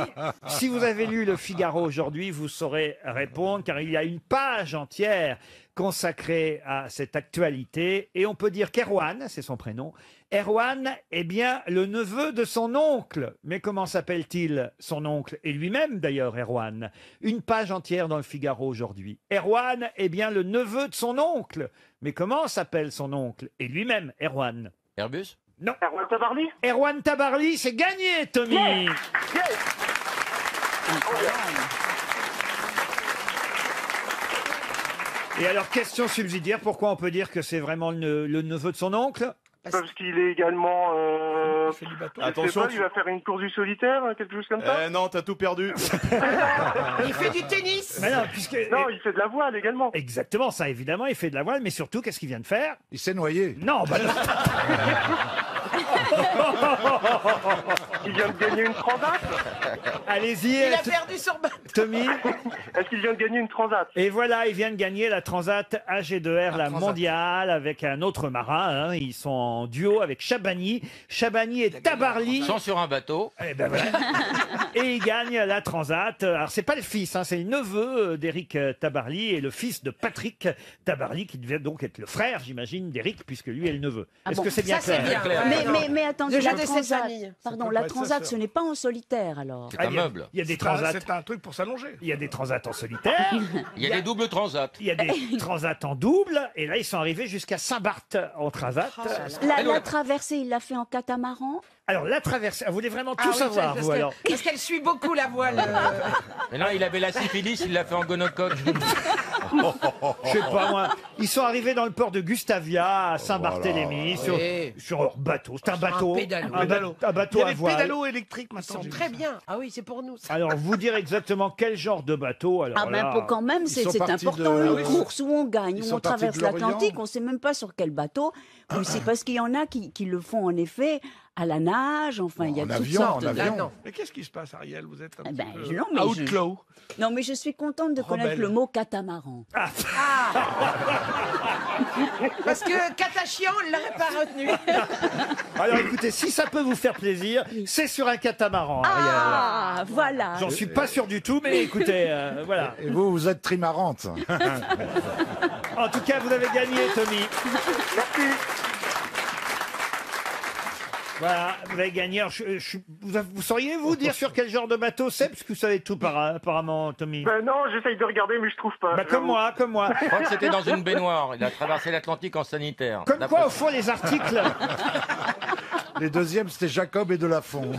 si vous avez lu Le Figaro aujourd'hui, vous saurez répondre, car il y a une page entière consacrée à cette actualité. Et on peut dire qu'Erwan, c'est son prénom, Erwan est bien le neveu de son oncle. Mais comment s'appelle-t-il son oncle Et lui-même d'ailleurs, Erwan? Une page entière dans Le Figaro aujourd'hui. Erwan est bien le neveu de son oncle. Mais comment s'appelle son oncle Et lui-même, Erwan? Airbus? Non. Erwan Tabarly? Erwan Tabarly, c'est gagné, Tommy Et alors, question subsidiaire, pourquoi on peut dire que c'est vraiment le, le neveu de son oncle? Parce qu'il est également. Euh, je sais Attention, pas, tu- il va faire une course du solitaire, quelque chose comme ça? Eh non, t'as tout perdu. Il fait du tennis Mais non, puisque... Non, il fait de la voile également. Exactement, ça évidemment, il fait de la voile, mais surtout, qu'est-ce qu'il vient de faire? Il s'est noyé. Non, bah non. Il vient de gagner une transat Allez-y, Il a T- perdu son Tommy. Est-ce qu'il vient de gagner une transat? Et voilà, il vient de gagner la Transat AG2R, la mondiale, avec un autre marin. hein. Ils sont en duo avec Chabani. Chabani et Tabarly. Ils sont sur un bateau. Eh ben voilà. et il gagne la Transat. Alors c'est pas le fils, hein, c'est le neveu euh, d'Éric euh, Tabarly et le fils de Patrick Tabarly, qui devait donc être le frère, j'imagine, d'Éric, puisque lui est le neveu. Ah Est-ce bon, que c'est bien ça, c'est clair bien. Mais, mais, mais attendez, Déjà la de transat, pardon, la transat, ce n'est pas en solitaire alors. Ah, il y a- Il y a des C'est un- transats. C'est un truc pour s'allonger. Il y a des transats en solitaire. Il y a des doubles transats. Il y a des transats en double. Et là, ils sont arrivés jusqu'à Saint-Barth en transat. La, la traversée, il l'a fait en catamaran Alors, la traversée, vous voulez vraiment tout Ah oui, savoir, parce vous, qu'elle- alors Parce qu'elle suit beaucoup la voile. euh. Mais non, il avait la syphilis, il l'a fait en gonocoque. Je sais pas, moi. Ils sont arrivés dans le port de Gustavia, à Saint-Barthélemy, sur, Oui. sur leur bateau. C'est un bateau. pédalo. Ba- Pédalo. un Il bateau y a à des voile. pédalos électriques Ils maintenant. sont j'ai très vu. bien. Ah oui, c'est pour nous. ça. Alors, vous dire exactement quel genre de bateau alors Ah ben là, pour quand même, c'est sont c'est partis important de- une course où on gagne, Ils où sont on partis traverse Lorient. l'Atlantique, on sait même pas sur quel bateau. Oui, C'est parce qu'il y en a qui, qui le font en effet à la nage, enfin il y a En toutes avion, sortes en de- avion. Ah. Mais qu'est-ce qui se passe, Ariel? Vous êtes un Eh petit ben, peu je- non, mais je- outlaw. Non mais je suis contente de connaître Rebelle. le mot catamaran. Parce que Katachian, il l'aurait pas retenu. Alors, écoutez, si ça peut vous faire plaisir, c'est sur un catamaran, Ariel. Ah voilà. J'en suis pas sûr du tout, mais écoutez, euh, voilà. Et vous, vous êtes trimarante. En tout cas, vous avez gagné, Tommy. Merci. Voilà, vous avez gagné. Alors, je- je- vous, vous sauriez vous dire sur quel genre de bateau c'est, parce que vous savez tout par, apparemment, Tommy. Ben non, j'essaye de regarder, mais je trouve pas. Bah, comme moi, comme moi. Je crois que c'était dans une baignoire. Il a traversé l'Atlantique en sanitaire. Comme quoi, au fond, les articles. Les deuxièmes, c'était Jacob et Delafont.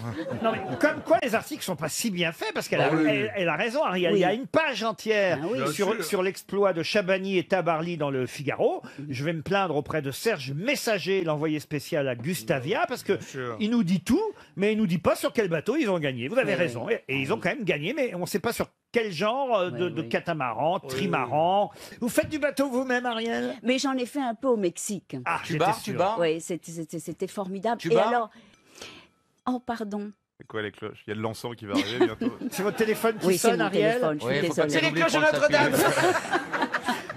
Non, mais comme quoi, les articles sont pas si bien faits, parce qu'elle a, Bah oui. elle, elle a raison, Ariel. Oui. Il y a une page entière Ah oui. Bien sur, sûr. sur l'exploit de Chabani et Tabarly dans le Figaro. Je vais me plaindre auprès de Serge Messager, l'envoyé spécial à Gustavia, parce que sûr. il nous dit tout, mais il nous dit pas sur quel bateau ils ont gagné. Vous avez Oui, raison. Et, et ils ont quand même gagné, mais on ne sait pas sur quel genre euh, de, Oui, de oui. catamaran, trimaran. Vous faites du bateau vous-même, Ariel? Mais j'en ai fait un peu au Mexique. Ah, Tu j'étais sûr. tu Oui, c'était- c'était c'était formidable. Tu Et alors Oh pardon. C'est quoi les cloches? Il y a de l'encens qui va arriver bientôt. C'est votre téléphone qui Oui, c'est sonne, mon Ariel? téléphone. Je suis Ouais, faut pas désolée. qu'elle les oublie cloches de prendre sa Notre-Dame. pilule.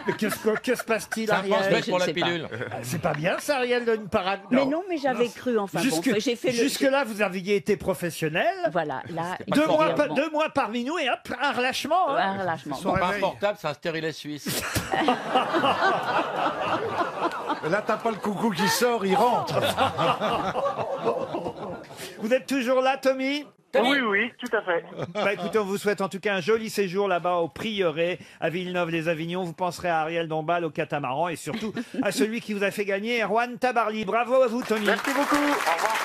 Mais qu'est-ce que, que se passe-t-il, Ariel pour la ne pas. pilule. Ah, C'est pas bien ça, Ariel, de une parade Mais non, mais j'avais cru enfin bon. Jusque, J'ai fait le jusque-là, vous aviez été professionnel. Voilà, là Deux mois, dire, pa- bon, deux mois parmi nous et hop, un relâchement. hein. un relâchement. Bon, Pas un réveil. portable, c'est un stérilet suisse. Là, t'as pas le coucou qui sort, il rentre. Vous êtes toujours là, Tommy? Oui, oui, tout à fait. Bah écoutez, on vous souhaite en tout cas un joli séjour là-bas au Prieuré, à Villeneuve-les-Avignon. Vous penserez à Ariel Dombal, au catamaran et surtout à celui qui vous a fait gagner, Erwan Tabarly. Bravo à vous, Tommy. Merci beaucoup. Au revoir.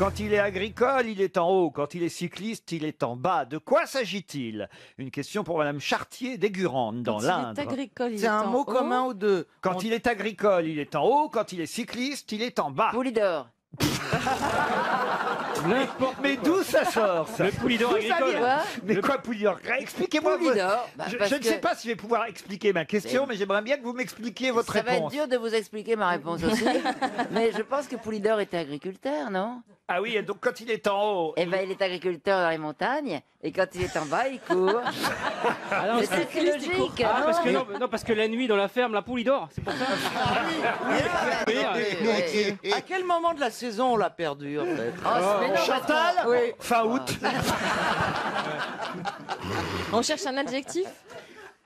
Quand il est agricole, il est en haut. Quand il est cycliste, il est en bas. De quoi s'agit-il? Une question pour Madame Chartier d'Aigurande, dans Quand il est l'Indre. agricole, il C'est est un en mot haut. commun ou deux? Quand il est agricole, il est en haut. Quand il est cycliste, il est en bas. N'importe Mais d'où ça sort ça Le poulidor agricole. Mais quoi poulidor Expliquez-moi. votre- Poulidor, bah, je parce je ne sais que- pas si je vais pouvoir expliquer ma question, mais j'aimerais bien que vous m'expliquiez votre Ça va être réponse. dur de vous expliquer ma réponse aussi. mais je pense que Poulidor était agriculteur, non? Ah oui, et donc quand il est en haut. Eh ben, il est agriculteur dans les montagnes, et quand il est en bas, il court. Ah non, Mais c'est logique, Ah, non parce que, non, non, parce que la nuit dans la ferme, la poule il dort, c'est pour ça. À quel moment de la saison on l'a perdu en fait? Non, Chantal Oui. Fin août. On cherche un adjectif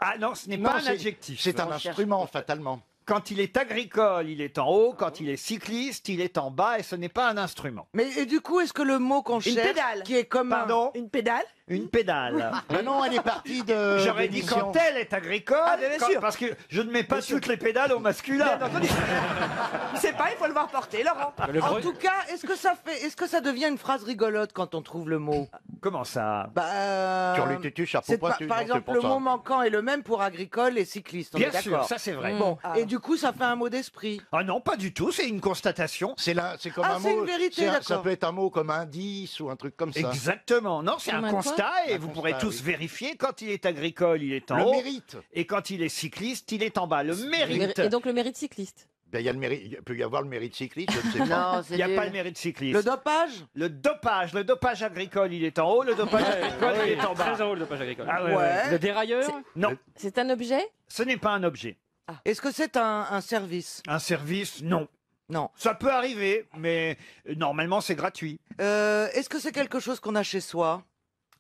Ah non, ce n'est Non, pas un c'est- adjectif. C'est un instrument, fatalement. Quand il est agricole, il est en haut. Quand il est cycliste, il est en bas. Et ce n'est pas un instrument. Mais et du coup, est-ce que le mot qu'on cherche, pédale. qui est comme Pardon? Une pédale Une pédale. Mais non, elle est partie de. J'aurais dit d'émission. quand elle est agricole, Ah, bien quand- sûr. parce que je ne mets pas toutes les pédales au masculin. Je sais pas, il faut le voir porter, Laurent. Le En vrai- tout cas, est-ce que ça fait, est-ce que ça devient une phrase rigolote quand on trouve le mot? Comment ça? Bah, euh, Turlututu, chapeau c'est pointu, par non, exemple, c'est pour le ça. mot manquant est le même pour agricole et cycliste. On Bien est sûr, d'accord. ça c'est vrai. Bon, Ah. et du coup, ça fait un mot d'esprit. Ah non, pas du tout. C'est une constatation. C'est là, c'est comme Ah, un c'est mot. une vérité, c'est un- Ça d'accord. peut être un mot comme indice ou un truc comme ça. Exactement. Non, c'est Comme un un quoi? Constat et vous pourrez tous oui. vérifier. Quand il est agricole, il est en Le haut. mérite. Et quand il est cycliste, il est en bas. Le mérite. Et donc le mérite cycliste. Ben, il y a le mérite. Il peut y avoir le mérite cycliste, je ne sais pas. Non, Il n'y a pas le mérite cycliste. Le dopage? Le dopage, le dopage agricole, il est en haut, le dopage agricole, il est en bas. Très en haut le dopage agricole. Ah ouais, Ouais. ouais. Le dérailleur? Non, C'est un objet? Ce n'est pas un objet. Est-ce que c'est un, un service? Un service, non. Non. Ça peut arriver, mais euh, normalement c'est gratuit. Euh, Est-ce que c'est quelque chose qu'on a chez soi?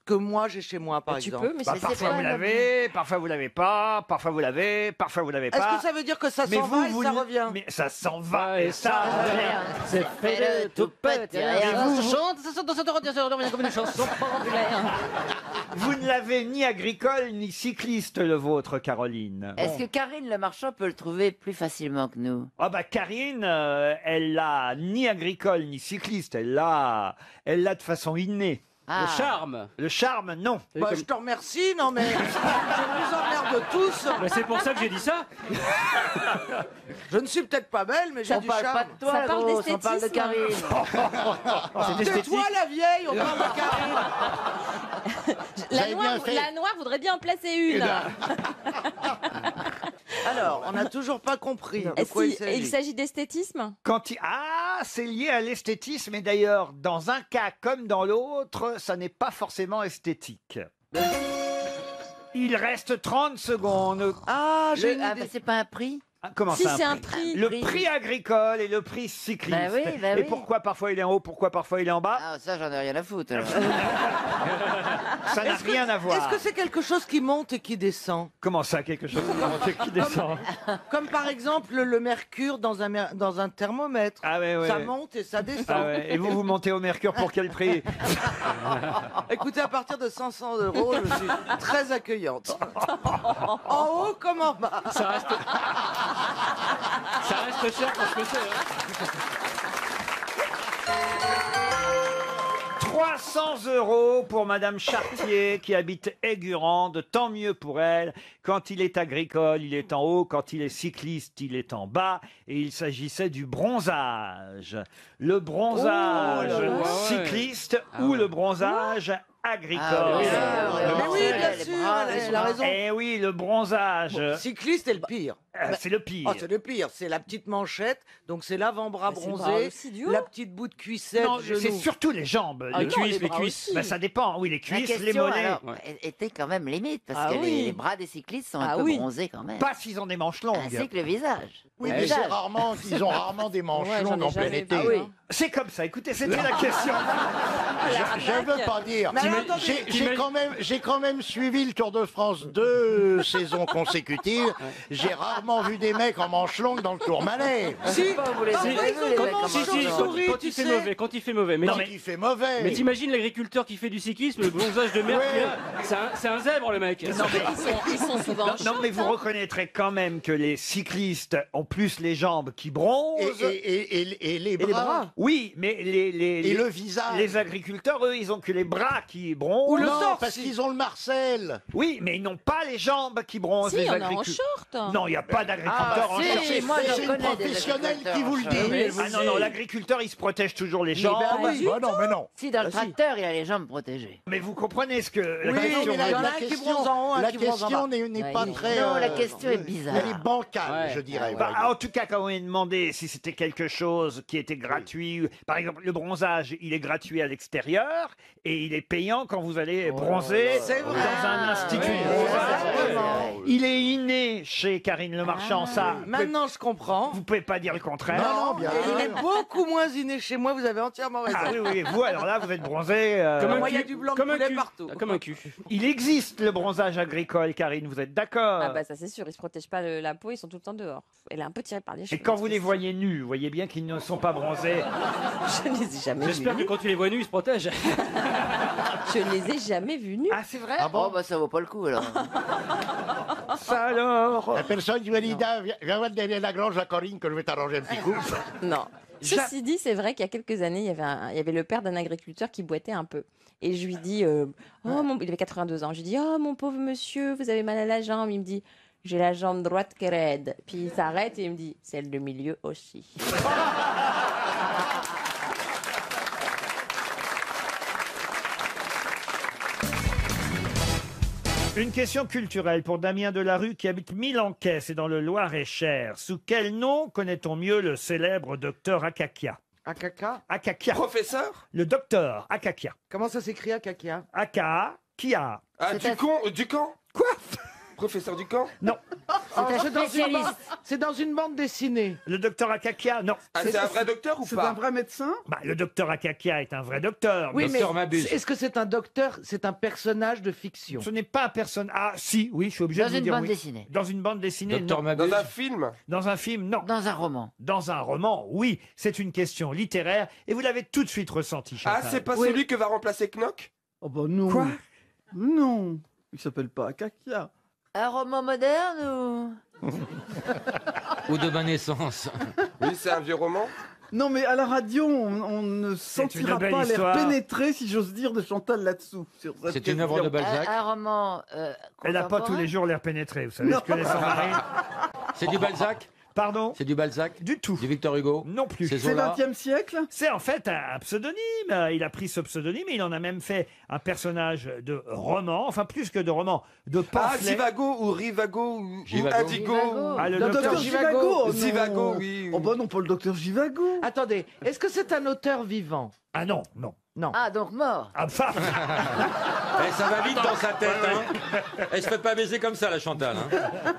Que moi j'ai chez moi, par Tu exemple peux, mais Bah, c'est parfois pas vous l'avez, parfois vous l'avez pas, parfois vous l'avez, parfois vous l'avez Est-ce pas. que ça veut dire que ça mais s'en vous, va et vous ça le- revient Mais ça s'en va et ça revient. C'est fait le tout petit rien. Ça chante, ça chante, ça chante, ça chante, comme une chanson populaire. Vous ne l'avez ni agricole ni cycliste le vôtre, Caroline. Est-ce que Karine Le Marchand peut le trouver plus facilement que nous? Ah bah Karine, euh, elle l'a ni agricole ni cycliste, elle l'a, elle l'a de façon innée. Ah. Le charme Le charme, non. Bah, Je te remercie, non mais je vous emmerde tous. Bah, C'est pour ça que j'ai dit ça Je ne suis peut-être pas belle, mais j'ai On du parle charme. pas de toi, Ça parle grosse, on parle de d'esthétisme. Karine. C'est. Tais-toi la vieille, on parle de Karine. La noire, bien fait. la noire voudrait bien en placer une. Alors, on n'a toujours pas compris de Est-ce quoi il qu'il- s'agit. il s'agit d'esthétisme Quand il... Ah, c'est lié à l'esthétisme et d'ailleurs, dans un cas comme dans l'autre, ça n'est pas forcément esthétique. Il reste 30 secondes. Ah, une ah, bah, c'est pas un prix Comment Si ça c'est un prix. Le prix. agricole et le prix cycliste. Bah oui, bah et oui. pourquoi parfois il est en haut, pourquoi parfois il est en bas Ah, ça, j'en ai rien à foutre. alors. Ça n'a Est-ce que- rien à voir. Est-ce que c'est quelque chose qui monte et qui descend Comment ça, quelque chose qui monte et qui descend Comme par exemple le mercure dans un, mer- dans un thermomètre. Ah ouais, ouais. Ça monte et ça descend. Ah ouais. Et vous, vous montez au mercure pour quel prix Écoutez, à partir de 500 euros, je suis très accueillante. en haut comme en bas. Ça reste... ça reste cher pour ce que c'est. hein. 300 euros pour Madame Chartier qui habite Aigurande. Tant mieux pour elle. Quand il est agricole, il est en haut. Quand il est cycliste, il est en bas. Et il s'agissait du bronzage. Le bronzage Oh là là. cycliste ou le bronzage agricole. Ah oui, Ah, bien sûr, elle, a raison. Eh oui, le bronzage. Cycliste est le pire. Euh, c'est le pire. Oh, c'est le pire. C'est la petite manchette, donc c'est l'avant-bras Mais c'est le bras bronzé, aussi du haut. la petite bout de cuissette, non, genou. c'est surtout les jambes. Ah les non, cuisses, les les bras cuisses. aussi. Bah, ça dépend. Oui, les La cuisses, les question, mollets. alors, était quand même limite, parce Ah que oui. les, les bras des cyclistes sont un Ah peu oui. bronzés quand même. Pas s'ils ont des manches longues. Ainsi que le visage. Oui, mais c'est rarement, ils ont rarement des manches longues en plein été. Ah oui. C'est comme ça. Écoutez, c'était la question. Je- ne veux pas dire. J'ai j'ai quand même, j'ai quand même suivi le Tour de France deux saisons consécutives. J'ai rarement vu des mecs en manches longues dans le Tourmalet. Si, Pas, vous les parfois, avez ils vus, ont les comme mecs, un en Si, si, quand, quand il fait mauvais, quand il fait mauvais. Mais Non, mais qui fait mauvais. mais t'imagines l'agriculteur qui fait du cyclisme, le bronzage de merde, Ouais. qu'il a c'est un, c'est un zèbre le mec. Ils sont, ils sont souvent Non, mais vous reconnaîtrez quand même que les cyclistes ont plus les jambes qui bronzent. et, et, et, et- et les bras. les bras. Oui, mais les, les, Et les, le visage. les agriculteurs, eux, ils ont que les bras qui bronzent. Ou le non, torse. parce qu'ils ont le Marcel. Oui, mais ils n'ont pas les jambes qui bronzent, Si, les il y en a en agriculteurs. Non, il n'y a pas d'agriculteur Ah, en si, moi, C'est une connais des professionnelle qui vous le dit. Ah non, non, l'agriculteur, il se protège toujours les jambes. bah oui. Bah non, mais non. Si, dans le Ah, si. tracteur, il a les jambes protégées. Mais vous comprenez ce que la Oui, question mais la, veut la dire. question, la question n'est n'est pas très. Non, la euh, question est bizarre. Elle est bancale, je dirais. Bah, voyez. en tout cas, quand on est demandé si c'était quelque chose qui était gratuit, par exemple, le bronzage, il est gratuit à l'extérieur et il est payant quand vous allez bronzer C'est vrai. dans un Ah, institut de bronzage. Il est inné chez Karine Le Marchand, ça. vous pouvez- Maintenant, je comprends. Vous pouvez pas dire le contraire. Et il est beaucoup moins inné chez moi, vous avez entièrement raison. Ah oui, oui, vous, alors là, vous êtes bronzé. euh, Comme un Moi, il y a cul. du blanc de Comme un poulet cul. partout. Comme un cul. Il existe le bronzage agricole, Karine, vous êtes d'accord? Ah bah ça c'est sûr, ils se protègent pas le- la peau, ils sont tout le temps dehors. Elle est un peu tirée par les Et cheveux. quand vous les voyez nus, vous voyez bien qu'ils ne sont pas bronzés? Je ne les ai jamais J'espère que vus. quand tu les vois nus, ils se protègent. Je ne les ai jamais vus nus. Ah c'est vrai? Oh bah ça vaut pas le coup alors. Ça alors? La personne qui m'a dit, viens, viens voir derrière la grange à Corinne que je vais t'arranger un petit coup. Non. Ceci dit, c'est vrai qu'il y a quelques années, il y avait, un- il y avait le père d'un agriculteur qui boitait un peu. Et je lui dis, euh, oh, mon... il avait 82 ans, je lui dis, oh mon pauvre monsieur, vous avez mal à la jambe. Il me dit, j'ai la jambe droite qui est raide. Puis il s'arrête et il me dit, celle de milieu aussi. Une question culturelle pour Damien Delarue qui habite Milanquais, c'est dans le Loir-et-Cher. Sous quel nom connaît-on mieux le célèbre docteur Akakia? Akaka Akakia. Professeur? Le docteur Akakia. Comment ça s'écrit Akakia? Aka, Kia. Ah, du euh, du camp? Professeur du camp Non. C'est dans, une bande- c'est dans une bande dessinée. Le docteur Akakia, non. Ah, c'est un vrai docteur ou C'est pas un vrai médecin Bah, le docteur Akakia est un vrai docteur. Oui, mais est-ce que c'est un docteur C'est un personnage de fiction. Ce n'est pas un personnage. Ah, si, oui, je suis obligé Dans de vous une dire bande oui. dessinée. Dans une bande dessinée, Docteur non. Mabuse. Dans un film Dans un film, non. Dans un roman. Dans un roman, oui. C'est une question littéraire et vous l'avez tout de suite ressenti. Ah, Chantal. c'est pas Oui. celui que va remplacer Knock Oh bah non. Quoi? Non. Il s'appelle pas Akakia. Un roman moderne ou? Ou de ma naissance. Oui, c'est un vieux roman. Non mais à la radio, on, on ne sentira belle pas l'air histoire. pénétré, si j'ose dire, de Chantal là-dessous. sur cette C'est une œuvre de question. Balzac. un, un roman euh, Elle n'a pas tous contemporain les jours l'air pénétré, vous savez ce que les. C'est du Balzac? Pardon C'est du Balzac Du tout. Du Victor Hugo Non plus. C'est Zola 20e siècle C'est en fait un pseudonyme. Il a pris ce pseudonyme et il en a même fait un personnage de roman, enfin plus que de roman, de Ah, pamphlet. Zivago ou Rivago ou, Givago. Givago. Ah, le Le docteur Givago. Givago oh non. Zivago, oui. Oh bah non, pas le docteur Givago Attendez, est-ce que c'est un auteur vivant? Ah non, non. Non. Ah, donc mort. Ah, enfin, Eh, ça va vite dans sa tête. Hein. Elle se fait pas baiser comme ça, la Chantal. Hein.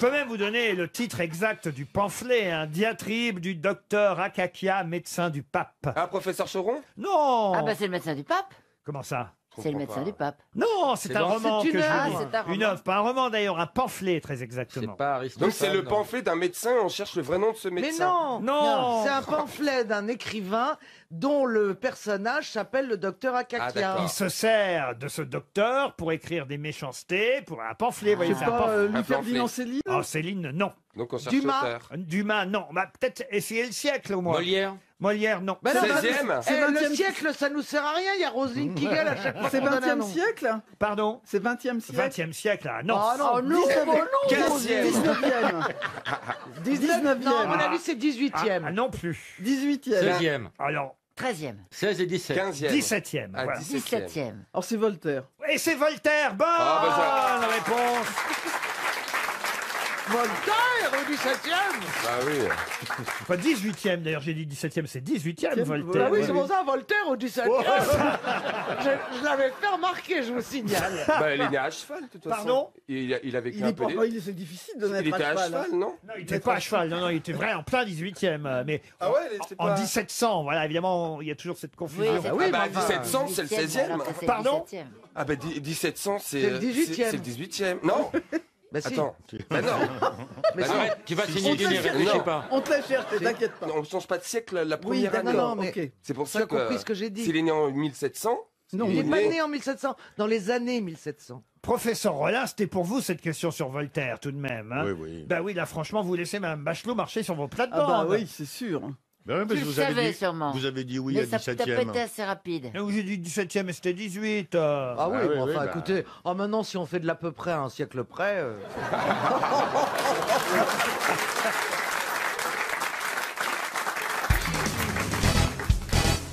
Je peux même vous donner le titre exact du pamphlet, un diatribe du docteur Akakia, médecin du pape. Ah, professeur Choron? Non Ah bah c'est le médecin du pape. Comment ça? C'est le médecin du pape. Non, c'est C'est un dans- roman c'est que une je œuvre. vous dis. Ah, c'est un roman. Une œuvre, pas un roman d'ailleurs, un pamphlet très C'est exactement. pas Aristote. Donc c'est le pamphlet d'un médecin, on cherche le vrai nom de ce Mais médecin. non Non. C'est un pamphlet d'un écrivain dont le personnage s'appelle le docteur Ah, Akakia. d'accord. Il se sert de ce docteur pour écrire des méchancetés, pour un pamphlet, vous voyez, C'est c'est un pas pamphlet. euh, Un Louis Ferdinand pamphlet. Céline Oh, Céline, non. Donc on cherche Dumas. l'auteur. Dumas, non. Bah, peut-être essayer le siècle au moins. Molière Molière, non. Ben non, 16e. eh, le 20e siècle, ça nous sert à rien. Il y a Roselyne Kigel à chaque fois. C'est qu'on donne un 20e nom. siècle Pardon C'est 20e siècle 20e siècle, ah non. Ah non, Oh non, 19e. oh non, 15e. 19e 19e. Non, à mon Ah. avis, c'est 18e. Ah, non plus. 18e 16e. Alors, 13e. 16 et 17. 15e. 17e. Ah, voilà. 17e. 17e. Alors c'est Voltaire. Et c'est Voltaire. Bonne Ah, bah, réponse. Voltaire au 17e Bah oui. Pas 18e d'ailleurs, j'ai dit 17e, c'est 18e Tiens, Voltaire. Ah oui, c'est pour ça, Voltaire au 17e. je je l'avais fait remarquer, je vous signale. Bah, il est né à cheval, de toute façon. Pardon? Il, a, il a vécu Il un est peu. pas, pas- il- c'est difficile de Il était à à cheval. hein. non? Non, il était pas à cheval, non, non, il était vrai en plein 18e. euh, Mais Ah ouais, en pas- 1700, voilà, évidemment, il y a toujours cette confusion. Ah pas bah, grave. 1700, c'est le 16e. alors que c'est le Pardon? 17e. Ah bah dix- 1700, c'est... C'est le 18e. C'est c'est le 18e. Non Bah si. Attends. Bah non. Mais Bah si. non. Arrête, tu vas Si, signer si, du nez, réfléchis non. pas. On te la cherche, t'inquiète pas. On ne change pas de siècle la Oui, première année. d'accord, mais ok. C'est pour Tu ça as que... compris ce que j'ai dit. S'il est né en 1700... Non, Il n'est est pas né- en 1700, dans les années 1700. Professeur Rollin, c'était pour vous cette question sur Voltaire tout de même. hein Oui, oui. Bah oui, là franchement, vous laissez Mme Bachelot marcher sur vos Ah bah plates-bandes. oui, c'est sûr. Ben ouais, Tu mais le vous avez savais dit- sûrement. vous avez dit oui Mais à ça t'a pas 17e. été assez rapide. Où j'ai dit 17e et c'était 18. euh. Ah oui, Ah oui, bon, oui, enfin bah. écoutez, oh, maintenant si on fait de l'à peu près à un siècle près. euh,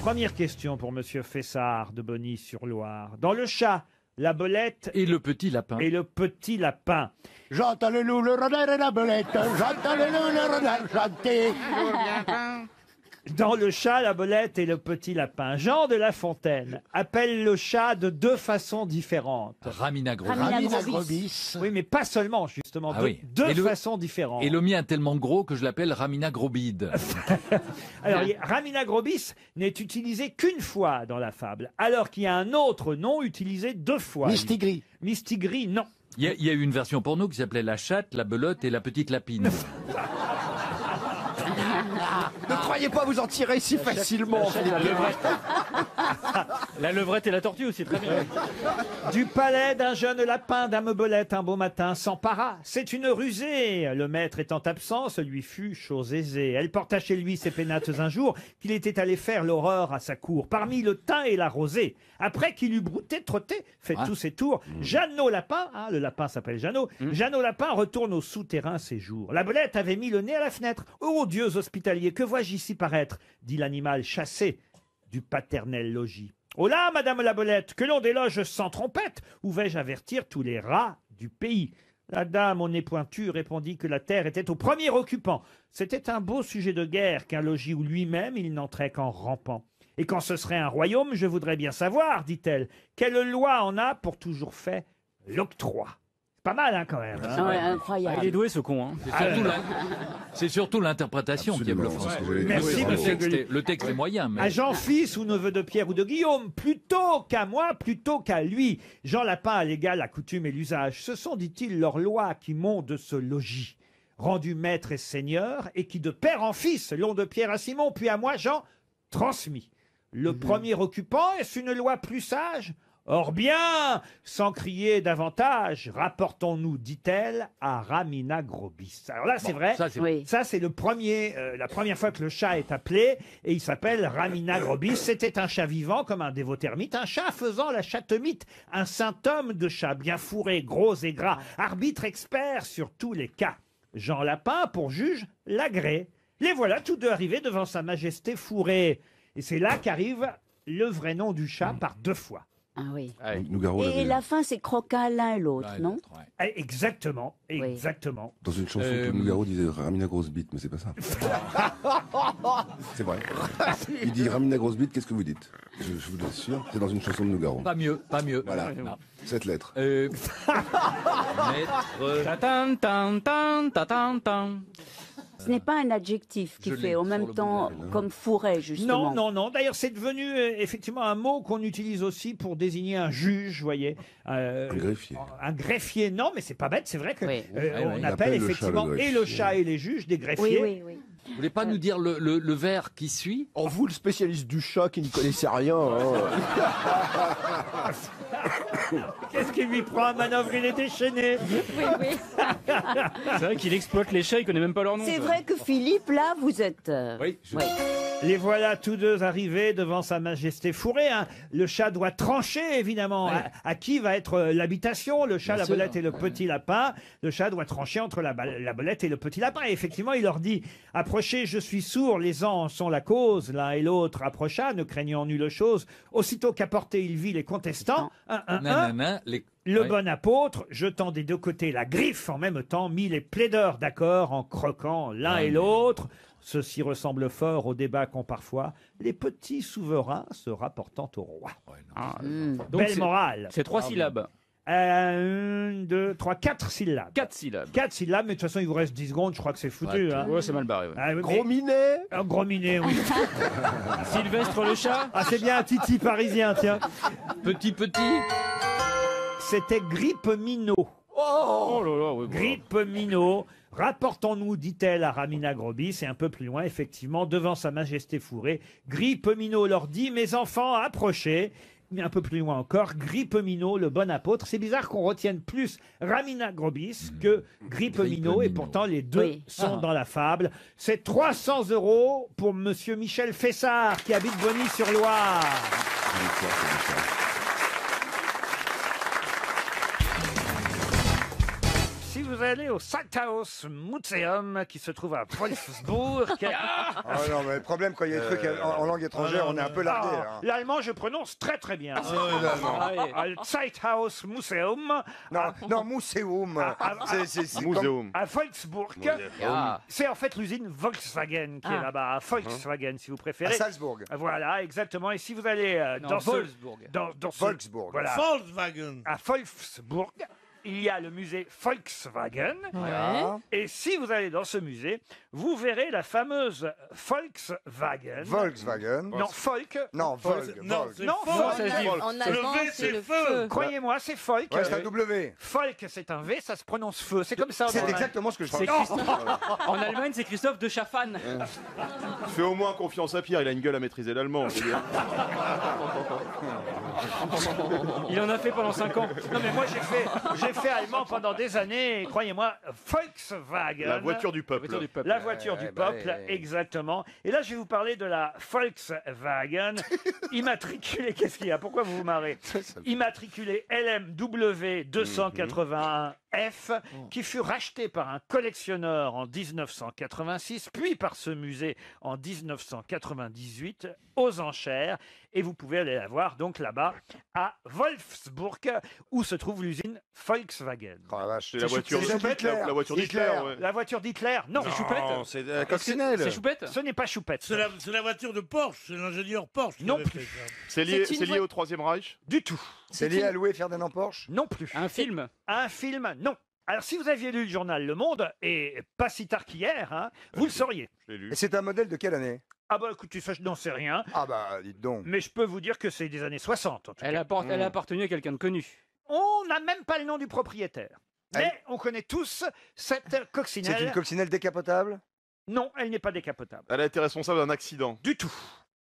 Première question pour Monsieur Fessard de Bonny-sur-Loire. Dans le chat, la belette Et le petit lapin. et le petit lapin. J'entends le loup, le renard et la belette. J'entends le loup, le renard chanter. Dans le chat, la belette et le petit lapin. Jean de La Fontaine appelle le chat de deux façons différentes. Ramina Grobis. Ramina Grobis. Oui, mais pas seulement, justement. Ah deux oui. deux Et le- façons différentes. Et le mien est tellement gros que je l'appelle Ramina Grobide. Alors, il y a- Ramina Grobis n'est utilisé qu'une fois dans la fable, alors qu'il y a un autre nom utilisé deux fois. Mistigris. Mistigris, non. Il y, a, il y a eu une version porno qui s'appelait La chatte, la belote et la petite lapine. Ne croyez pas vous en tirer si facilement. La levrette. la levrette et la tortue aussi, très bien. Du palais d'un jeune lapin, dame Belette, un beau matin s'empara. C'est une rusée. Le maître étant absent, ce lui fut chose aisée. Elle porta chez lui ses pénates un jour, qu'il était allé faire l'horreur à sa cour, parmi le thym et la rosée. Après qu'il eut brouté, trotté, fait tous ses tours, Jeannot Lapin, hein, le lapin s'appelle Jeannot, Jeannot Lapin retourne au souterrain séjour. La belette avait mis le nez à la fenêtre. Ô dieux hospitaliers, que vois-je ici paraître dit l'animal chassé du paternel logis. Oh là, madame la belette, que l'on déloge sans trompette, où vais-je avertir tous les rats du pays? La dame au nez pointu répondit que la terre était au premier occupant. C'était un beau sujet de guerre qu'un logis où lui-même il n'entrait qu'en rampant. Et quand ce serait un royaume, je voudrais bien savoir, dit-elle, quelle loi en a pour toujours fait l'octroi? C'est pas mal, hein, quand même. hein. Ouais, incroyable. Il est doué ce con. Hein. C'est surtout l'in- C'est surtout l'interprétation qui est bluffante. Merci, le, monsieur texte Gueluc. est, le texte est moyen, mais... À Jean-Fils ou neveu de Pierre ou de Guillaume, plutôt qu'à moi, plutôt qu'à lui. Jean Lapin a l'égal la coutume et l'usage. Ce sont, dit-il, leurs lois qui m'ont de ce logis. Rendu maître et seigneur, et qui de père en fils l'ont de Pierre à Simon, puis à moi, Jean, transmis. Le premier occupant, est-ce une loi plus sage? Or bien, sans crier davantage, rapportons-nous, dit-elle, à Ramina Grobis. Alors là, c'est Bon, vrai, ça, c'est- Oui. ça, c'est le premier, euh, la première fois que le chat est appelé, et il s'appelle Ramina Grobis. C'était un chat vivant, comme un dévotermite, un chat faisant la chatemite, un saint homme de chat, bien fourré, gros et gras, arbitre expert sur tous les cas. Jean Lapin, pour juge, l'agré. Les voilà tous deux arrivés devant sa majesté fourrée. Et c'est là qu'arrive le vrai nom du chat par deux fois. Ah oui. Nougaro Et la fin, c'est croquin l'un et l'autre, non Eh, Exactement, exactement. Dans une chanson Euh, que Nougaro disait Ramina grosse bite, mais c'est pas ça. c'est vrai. Il dit Ramina grosse bite, qu'est-ce que vous dites? Je, je vous l'assure, c'est dans une chanson de Nougaro. Pas mieux, pas mieux. Voilà. Non. Cette lettre. Euh, maître... Ta-tan, tan, tan, ta-tan, tan. Ce n'est pas un adjectif qui Je l'ai fait en sur même le temps comme fourré, justement. Non, non, non. D'ailleurs, c'est devenu euh, effectivement un mot qu'on utilise aussi pour désigner un juge, vous voyez. Euh, Un greffier. Un greffier, non, mais c'est pas bête. C'est vrai que euh, on appelle appelle le chat effectivement le et le greffier. chat et les juges des greffiers. Oui, oui, oui. Vous voulez pas nous dire le, le, le vers qui suit? En vous, le spécialiste du chat qui ne connaissait rien. hein. Qu'est-ce qui lui prend à manœuvre Il est déchaîné. Oui, oui. C'est vrai qu'il exploite les chats, il connaît même pas leur nom. C'est vrai que Philippe, là, vous êtes. euh, Oui, oui. Les voilà tous deux arrivés devant sa majesté fourrée. hein. Le chat doit trancher, évidemment. À, à qui va être euh, l'habitation? Le chat, Bien la sûr. belette et le petit lapin. Le chat doit trancher entre la, ba- la belette et le petit lapin. Et effectivement, il leur dit Approchez, je suis sourd, les ans en sont la cause. L'un et l'autre approcha, ne craignant nulle chose. Aussitôt qu'apporté, il vit les contestants. Un, un, un. Nanana, les... Le Ouais. bon apôtre, jetant des deux côtés la griffe en même temps, mit les plaideurs d'accord en croquant l'un et l'autre. Ceci ressemble fort au débat qu'ont parfois les petits souverains se rapportant au roi. Ah, Hmm. donc Belle c'est- morale. C'est trois syllabes. Euh, une, deux, trois, quatre syllabes. Quatre syllabes. Quatre syllabes, mais de toute façon, il vous reste 10 secondes, je crois que c'est foutu. Ouais, hein. Ouais, c'est mal barré. ouais. Ah, oui, Gros mais- minet Un gros minet, oui. Sylvestre le chat Ah, c'est bien un titi parisien, tiens. Petit, petit. C'était Grippe Minot. Oh là là, oui. bon. Grippe Minot. Rapportons-nous, dit-elle à Ramina Grobis, et un peu plus loin, effectivement, devant sa majesté fourrée. Grippe Minot leur dit, mes enfants, approchez. mais un peu plus loin encore, Grippemino, le bon apôtre. C'est bizarre qu'on retienne plus Ramina Grobis que Grippemino, et pourtant les deux Oui. sont Ah. dans la fable. C'est 300 euros pour Monsieur Michel Fessard, qui habite Bonny-sur-Loire. Vous allez au Salthaus Museum, qui se trouve à Wolfsburg... Ah non, mais le problème, quand il y a des trucs en, en langue étrangère, on est un peu largué. Ah, hein. L'allemand, je prononce très très bien. Ah, ouais, l'allemand. Ah, oui. Le Zeithaus Museum. Non, non, Museum. C'est- c'est- c'est comme- À Wolfsburg. Ah. C'est en fait l'usine Volkswagen qui est Ah. là-bas. À Volkswagen, si vous préférez. À Salzbourg. Voilà, exactement. Et si vous allez euh, Non, dans ce- Wolfsburg. dans, dans ce- Volksburg. Voilà. Volkswagen. À Wolfsburg. Il y a le musée Volkswagen. Ouais. Et si vous allez dans ce musée, vous verrez la fameuse Volkswagen. Volkswagen. Non, Folk. Non, Volk. Non, Volk. non, dit. En allemand, Le V, c'est le feu. feu. Croyez-moi, c'est Folk. Ouais, c'est un W. Folk, c'est un V, ça se prononce feu. C'est comme ça. en C'est Allemagne. exactement ce que je C'est pense. Christophe- En Allemagne, c'est Christophe de Chaffan. Fais au moins confiance à Pierre, il a une gueule à maîtriser l'allemand. je veux dire. Il en a fait pendant 5 ans. Non mais moi j'ai fait, j'ai fait allemand pendant des années et croyez-moi, Volkswagen. La voiture du peuple. La voiture du peuple. La voiture du Ouais, bah, peuple, exactement. Et là je vais vous parler de la Volkswagen immatriculée. Qu'est-ce qu'il y a? Pourquoi vous vous marrez? Immatriculée LMW 281 F, qui fut rachetée par un collectionneur en 1986, puis par ce musée en 1998 aux enchères. Et vous pouvez aller la voir donc là-bas à Wolfsburg, où se trouve l'usine Volkswagen. C'est la voiture de- la- la voiture d'Hitler, ouais. La voiture d'Hitler Non. C'est Choupette c'est la coccinelle. C'est Choupette Ce n'est pas Choupette. C'est la, c'est la voiture de Porsche, c'est l'ingénieur Porsche. Non plus. C'est lié, C'est une c'est lié voi- au Troisième Reich? Du tout. C'est lié à Louis Ferdinand Porsche Non plus. Un film? Un film, non. Alors, si vous aviez lu le journal Le Monde, et pas si tard qu'hier, hein, vous le sauriez. Et c'est un modèle de quelle année? Ah bah écoutez, ça je n'en sais rien. Ah bah, dites donc. Mais je peux vous dire que c'est des années 60 en tout Elle, cas. apporte- elle a appartenu à quelqu'un de connu. On n'a même pas le nom du propriétaire. Mais on connaît tous cette coccinelle. C'est une coccinelle décapotable? Non, elle n'est pas décapotable. Elle a été responsable d'un accident. Du tout.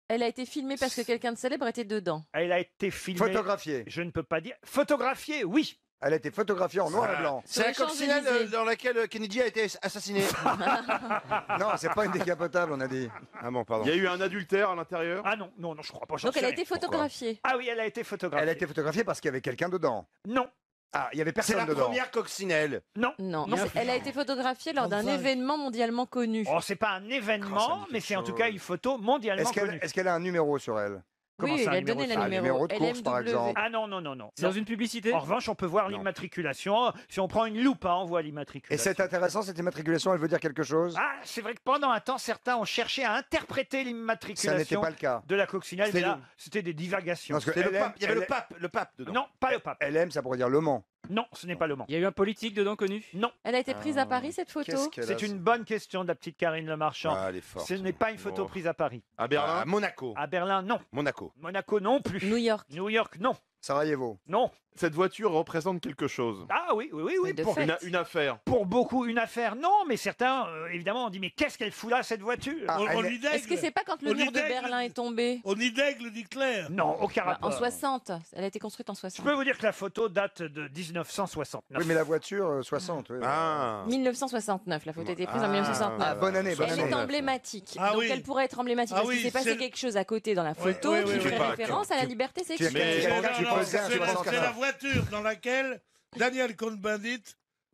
Elle a été filmée parce que quelqu'un de célèbre était dedans. Elle a été filmée. Photographiée. Je ne peux pas dire. Photographiée, oui. Elle a été photographiée en noir et blanc. C'est la coccinelle euh, dans laquelle Kennedy a été assassiné. Non, c'est pas une décapotable, on a dit. Ah bon, pardon. Il y a eu un adultère à l'intérieur? Ah non, non, non, je crois pas. j'en Donc elle a été photographiée. Ah oui, elle a été photographiée. Elle a été photographiée parce qu'il y avait quelqu'un dedans. Non. Ah, il y avait C'est personne la dedans. première coccinelle. Non. Non, Non, c'est- c'est- elle a été photographiée lors d'un Enfin. événement mondialement connu. Oh, c'est pas un événement, mais c'est en tout cas une photo mondialement Est-ce qu'elle connue. est-ce qu'elle a un numéro sur elle? Comment Oui, ça, il un a donné Un numéro. numéro de course, par exemple. Ah non, non, non, non. C'est dans une publicité? En revanche, on peut voir l'immatriculation. Si on prend une loupe, hein, on voit Et l'immatriculation. c'est intéressant, cette immatriculation, elle veut dire quelque chose? Ah, c'est vrai que pendant un temps, certains ont cherché à interpréter Ça n'était l'immatriculation pas le cas. de la coccinelle, mais C'était là, c'était des divagations. Parce que C'est le LM, pape. Il y avait le pape, le pape dedans. Non, pas le pape. LM, ça pourrait dire Le Mans. Non, ce n'est pas le Mans. Il y a eu un politique dedans connu Non. Elle a été prise à Paris, cette photo Qu'est-ce qu'elle a C'est une bonne question de la petite Karine Le Marchand. Ah, elle est forte. Ce n'est pas une photo prise à Paris. À Berlin À Monaco. À Berlin, non. Monaco. Monaco, non plus. New York. New York, non. Sarajevo. Non. Cette voiture représente quelque chose. Ah oui, oui, oui, oui. De Pour, fait. Une, une affaire. pour beaucoup, une affaire, non. Mais certains, euh, évidemment, ont dit Mais qu'est-ce qu'elle fout là, cette voiture? Ah, On, on elle- d'aigle. Est-ce que c'est pas quand le On mur de d'aigle. Berlin est tombé? On y d'aigle d'Hitler. Non, aucun Bah, rapport. En 60. Elle a été construite en Je 60. peux vous dire que la photo date de 1969. Oui, mais la voiture, euh, 60. oui. Ah 1969. La photo a été prise en Ah, 1969. Ah, bonne année, bonne Elle année. est emblématique. Ah Donc oui. elle pourrait être emblématique Ah parce oui, qu'il s'est c'est passé le- quelque chose à côté dans la photo ouais, qui ouais, ouais. référence à la liberté Tu- sexuelle. Tu- tu c'est la, 64. c'est la voiture dans laquelle Daniel Cohn-Bendit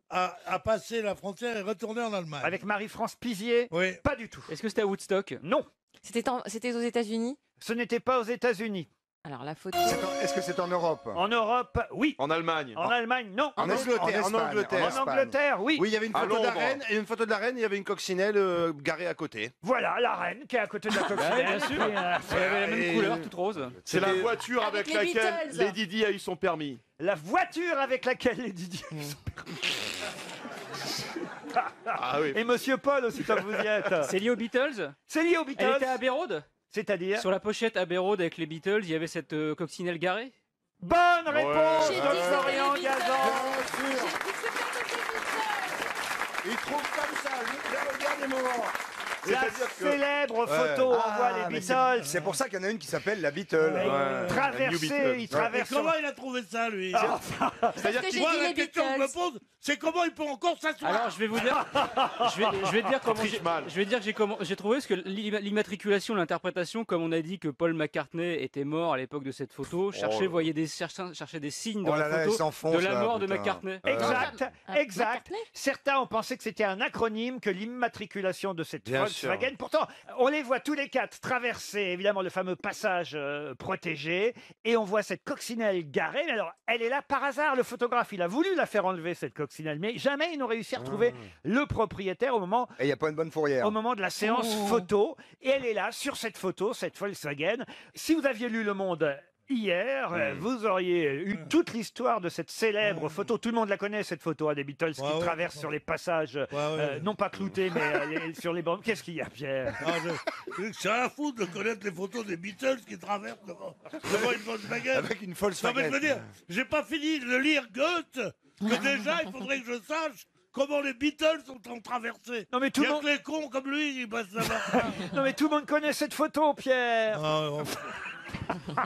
a, a passé la frontière et retourné en Allemagne. Avec Marie-France Pizier Oui. Pas du tout. Est-ce que c'était à Woodstock? Non, C'était en- C'était aux États-Unis? Ce n'était pas aux États-Unis. Alors la photo. Est-ce que c'est en Europe? En Europe, oui. En Allemagne. En Allemagne, non. En Angleterre, en Angleterre. En Espagne. Angleterre, oui. Oui, il y avait une photo de la reine et une photo de la reine, il y avait une coccinelle euh, garée à côté. Voilà, la reine qui est à côté de la coccinelle. bien sûr. Et, euh, Elle avait la même Et- couleur, toute rose. C'est la voiture Avec avec, les laquelle Beatles. Lady Di a eu son permis. La voiture avec laquelle les Didier. Ah oui. Et Monsieur Paul aussi, comme vous y êtes. C'est lié aux Beatles? C'est lié aux Elle Beatles. était à Road? C'est-à-dire Sur la pochette Abbey Road avec les Beatles, il y avait cette euh, coccinelle garée? Bonne réponse J'ai de dit que c'était Florian les Gazan. Il trouve comme ça, le dernier moment. La célèbre photo Ah, les mais c'est- Beatles. C'est pour ça qu'il y en a une qui s'appelle la Beatle. Ouais. Traversée, il traverse. comment il a trouvé ça, lui Ah, C'est-à-dire que que j'ai moi, dit la les question que je me Beatles. pose, c'est comment il peut encore s'asseoir Alors je vais vous dire, je vais, je vais dire comment j'ai- mal. je vais dire que j'ai comment- j'ai trouvé ce que l'im- l'immatriculation, l'interprétation, comme on a dit que Paul McCartney était mort à l'époque de cette photo, cherchez, Oh là. voyez des cherchez, cherchez des signes dans Oh là la là, photo s'enfonce, de la là, mort de putain. McCartney. Exact, Ah, exact. McCartney Certains ont pensé que c'était un acronyme, que l'immatriculation de cette Bien Volkswagen. Pourtant, on les voit tous les quatre traverser, évidemment, le fameux passage euh, protégé, et on voit cette coccinelle garée. Mais alors, elle est là par hasard. Le photographe, il a voulu la faire enlever cette coccinelle, mais jamais ils n'ont réussi à retrouver le propriétaire au moment Et il n'y a pas une bonne fourrière. au moment de la séance photo. Et elle est là, sur cette photo, cette Volkswagen. Si vous aviez lu Le Monde hier, euh, vous auriez eu toute l'histoire de cette célèbre photo. Tout le monde la connaît, cette photo à des Beatles qui Ouais, ouais. traversent sur les passages, euh, non pas cloutés, mais euh, les- sur les bandes. Qu'est-ce qu'il y a, Pierre? Ah, je- C'est un fou de connaître les photos des Beatles qui traversent devant, devant une Volkswagen. Avec une Non, mais Volkswagen. je veux dire, j'ai pas fini de lire Goethe, que déjà, il faudrait que je sache comment les Beatles sont en traversée. Non, mais tout le monde- les cons comme lui qui passent savoir. Non, mais tout le monde connaît cette photo, Pierre Ah, ouais, enfin.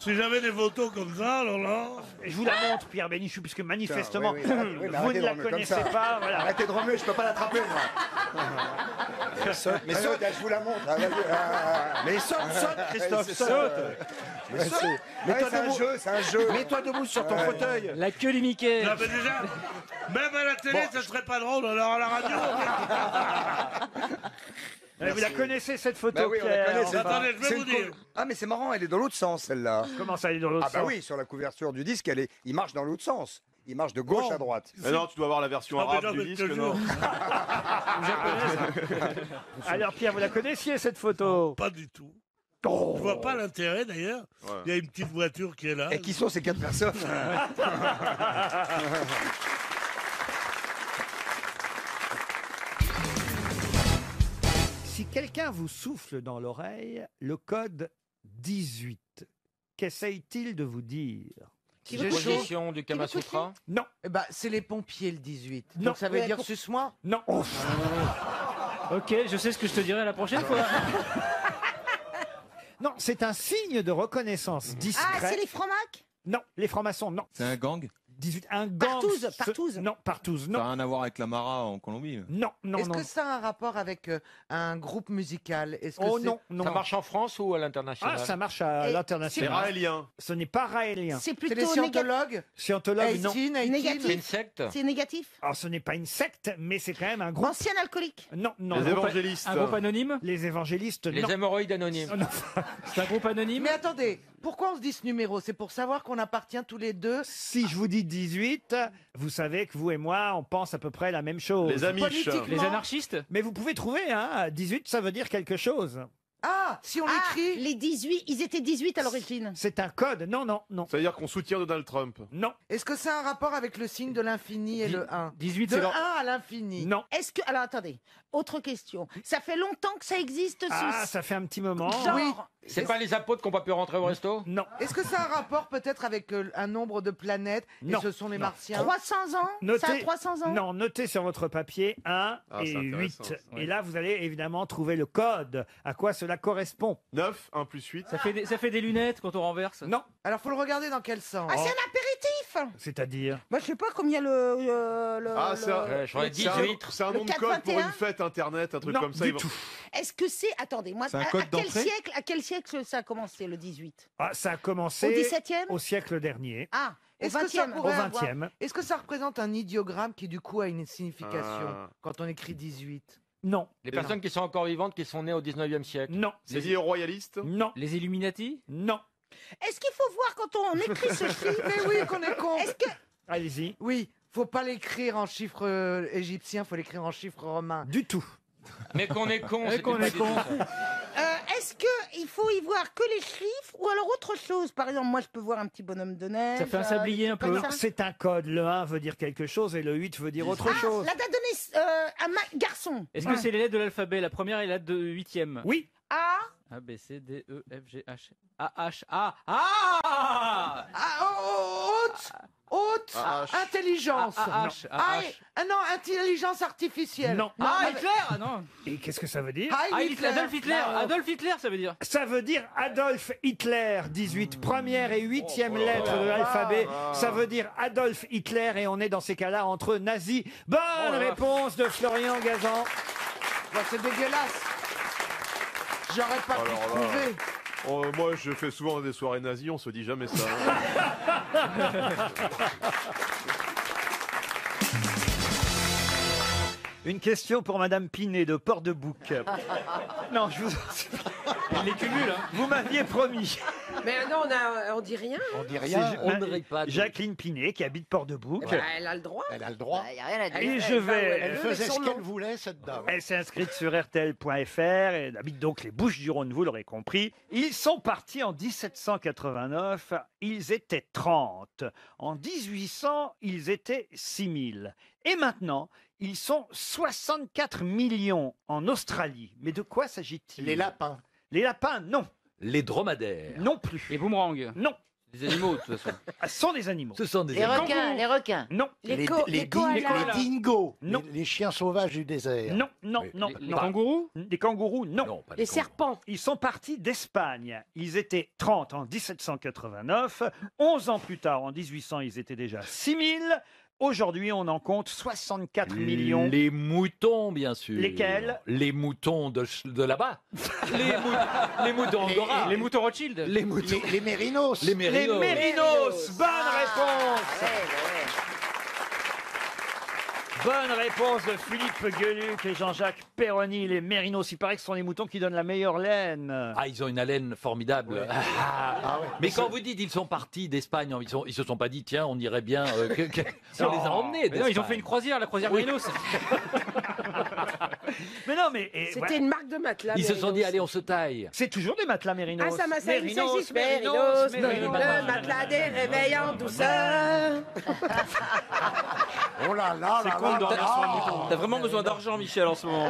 si j'avais des photos comme ça, alors là... Je vous la montre, Pierre Bénichou, puisque manifestement, oui, oui, oui, mais vous arrêtez ne de la remuer comme connaissez ça. pas. Voilà. Arrêtez de remuer, je peux pas l'attraper, moi. Mais saute, je vous la montre. Ah, vas-y, ah, Mais saute, saute, Christophe, saute. Mais Saute. c'est- Mets-toi Ouais, c'est un debout. jeu, c'est un jeu. Mets-toi debout sur ton Ouais. fauteuil. La queue du Mickey. Non, mais déjà, même à la télé, ça serait pas drôle, alors à la radio... Eh, Vous la connaissez, cette photo, Bah oui, on la Pierre connaît. c'est Attendez, pas- je vais c'est vous une dire. Ah, mais c'est marrant, elle est dans l'autre sens, celle-là. Comment ça, elle est dans l'autre Ah, bah sens oui, sur la couverture du disque, elle est... il marche dans l'autre sens. Il marche de gauche Bon. à droite. Mais non, tu dois avoir la version Non, mais arabe non, du mais disque, Alors, Pierre, vous la connaissiez, cette photo Pas du tout. Oh. Je vois pas l'intérêt d'ailleurs. Ouais. Il y a une petite voiture qui est là. Et qui sont ces quatre personnes quelqu'un vous souffle dans l'oreille le code 18, qu'essaye-t-il de vous dire? Qui veut Position du Kama Sutra? Non, Eh ben, c'est les pompiers le 18. Non. Donc ça veut Ouais, dire pour- suce-moi? Non. Ok, je sais ce que je te dirai la prochaine fois. Non, c'est un signe de reconnaissance discret. Ah, c'est les francs-macs? Non, les francs-maçons, non. C'est un gang? 18, un gang. Partouze, partouze. Non, partouze, Ça n'a non. rien à voir avec la Mara en Colombie. Non, non, Est-ce non. que ça a un rapport avec euh, un groupe musical? Est-ce que Oh c'est- non, non. Ça marche en France ou à l'international? Ah, ça marche à Et C'est l'international. raélien. Ce n'est pas raélien. C'est C'est plutôt les néga- scientologues Scientologue, non. 18, 18. Négatif. C'est une secte? C'est négatif Alors, ce n'est pas une secte, mais c'est quand même un groupe. Ancien alcoolique Non, non. Les non. évangélistes. Un groupe anonyme? Les évangélistes, Les non. hémorroïdes anonymes. C'est un groupe anonyme? Mais attendez, pourquoi on se dit ce numéro? C'est pour savoir qu'on appartient tous les deux Si je vous dis 18, vous savez que vous et moi, on pense à peu près la même chose. Les Amish. Politiquement. Les anarchistes? Mais vous pouvez trouver, hein, 18, ça veut dire quelque chose. Ah, si on Ah, l'écrit les 18, ils étaient 18 à l'origine. C'est un code. Non, non, non. Ça veut dire qu'on soutient Donald Trump. Non, Est-ce que c'est un rapport avec le signe de l'infini et le 1 18, De c'est 1 leur- à l'infini. non. Est-ce que. Alors attendez, autre question. Ça fait longtemps que ça existe ce. Ah, ça fait un petit moment. Genre, Oui. C'est pas les apôtres qui n'ont pas pu rentrer au resto? Non. Est-ce que ça a un rapport peut-être avec euh, un nombre de planètes? Non. Et ce sont les Non. martiens? 300 ans? Notez, Ça a 300 ans? Non, notez sur votre papier 1 Ah, et c'est intéressant, 8. ça. Et là, vous allez évidemment trouver le code. À quoi cela correspond? 9, 1 plus 8. ça fait, des, ça fait des lunettes quand on renverse? Non. Alors faut le regarder dans quel sens? Ah, c'est un apéritif C'est-à-dire? Bah, je sais pas combien le. le, le- Ah, le- c'est un, Ouais, je croyais c'est un- 18. c'est un Le nom de code pour 421. une fête internet, un truc Non, comme ça. du ils vont- tout. Est-ce que c'est. Attendez, moi, C'est un à, code à quel d'entrée siècle, à quel siècle ça a commencé, le 18 Ah, ça a commencé Au 17e au siècle dernier, Ah, au Est-ce que ça 20e au pourrait avoir- 20e. Est-ce que ça représente un idiogramme qui du coup a une signification Ah. quand on écrit 18 Non, Les personnes qui sont encore vivantes, qui sont nées au 19e siècle. non, lié aux royalistes? Non, Les Illuminati? Non. Est-ce qu'il faut voir quand on écrit ce chiffre Mais oui, qu'on est con Est-ce que. Allez-y. Oui, faut pas l'écrire en chiffres euh, égyptiens, faut l'écrire en chiffres romains. Du tout. Mais qu'on est con, Mais c'était qu'on pas est du con. ça. Euh, Est-ce qu'il faut y voir que les chiffres ou alors autre chose? Par exemple, moi je peux voir un petit bonhomme de neige. Ça fait un euh, sablier un peu. comme ça. C'est un code. Le 1 veut dire quelque chose et le 8 veut dire autre Ah, chose. la date de naissance. Euh, un ma- garçon. Est-ce que c'est les lettres de l'alphabet? La première est la de huitième. Oui. A, A, B, C, D, E, F, G, H. A, H, A. Ah Ah, oh, haute, haute Ah, H. intelligence. Ah, ah, H, ah, Ah, H. ah, non, intelligence artificielle. Non. Ah, mais- Hitler Ah, non Et qu'est-ce que ça veut dire? Ah, Hitler. Adolf Hitler. Adolf Hitler, ça veut dire Ça veut dire Adolf Hitler, 18, première et huitième lettre de l'alphabet. Ça veut dire Adolf Hitler et on est dans ces cas-là entre nazis. Bonne Oh réponse de Florian Gazan. Bah, c'est dégueulasse. J'aurais pas pu Alors là. trouver. Oh, moi, je fais souvent des soirées nazies, on se dit jamais ça. hein. Une question pour Madame Pinet de Port-de-Bouc. Non, je vous... Il les cumule, hein Vous m'aviez promis. Mais non, on, a, on dit rien. On dit C'est rien. Ja- Jacqueline Pinet qui habite Port-de-Bouc. Bah, elle a le droit. Elle a le droit. Il n'y a rien à dire. Et Elle- je vais. elle faisait ce qu'elle voulait, cette dame. Elle s'est inscrite sur RTL.fr. Elle habite donc les Bouches du Rhône, vous l'aurez compris. Ils sont partis en 1789. Ils étaient 30. En 1800, ils étaient 6000. Et maintenant, ils sont 64 millions en Australie. Mais de quoi s'agit-il? Les lapins. Les lapins, non. Les dromadaires. Non plus. Les boomerangs. Non. Les animaux, de toute façon. Ah, Ce sont des animaux. Ce sont des Les animaux. requins, les requins. Non. Les, co- les, les ding- koalas. les dingos. Non. Les, les chiens sauvages du désert. Non, non, Oui. non. Les, kangourous? Des kangourous, non. Non, pas Les kangourous. serpents. Ils sont partis d'Espagne. Ils étaient 30 en 1789. 11 ans plus tard, en 1800, ils étaient déjà 6000. Aujourd'hui, on en compte 64 millions. Les moutons, bien sûr. Lesquels Les moutons de, ch- de là-bas. les, mou- les moutons Angora. Les moutons Rothschild Les moutons. Les, les mérinos. Les Les mérinos. mérinos. Bonne réponse. Bonne réponse de Philippe Gueluc et Jean-Jacques Perroni. Les mérinos, il paraît que ce sont les moutons qui donnent la meilleure laine. Ah, ils ont une haleine formidable. Ah. Mais quand vous dites ils sont partis d'Espagne, ils, sont, ils se sont pas dit tiens on irait bien. euh, que- que- on les a emmenés. Mais non, ils ont d'Espagne. fait une croisière, la croisière Mérinos. Mais non, mais et, C'était voilà. une marque de matelas. Ils se sont dit Mérinos. allez on se taille. c'est toujours des matelas mérinos. Ah, ça m'a ça, Mérinos, Mérinos, Mérinos. le matelas des réveils en douceur. Là là C'est con de dormir là sur un là. mouton. T'as vraiment besoin d'argent, Michel, en ce moment.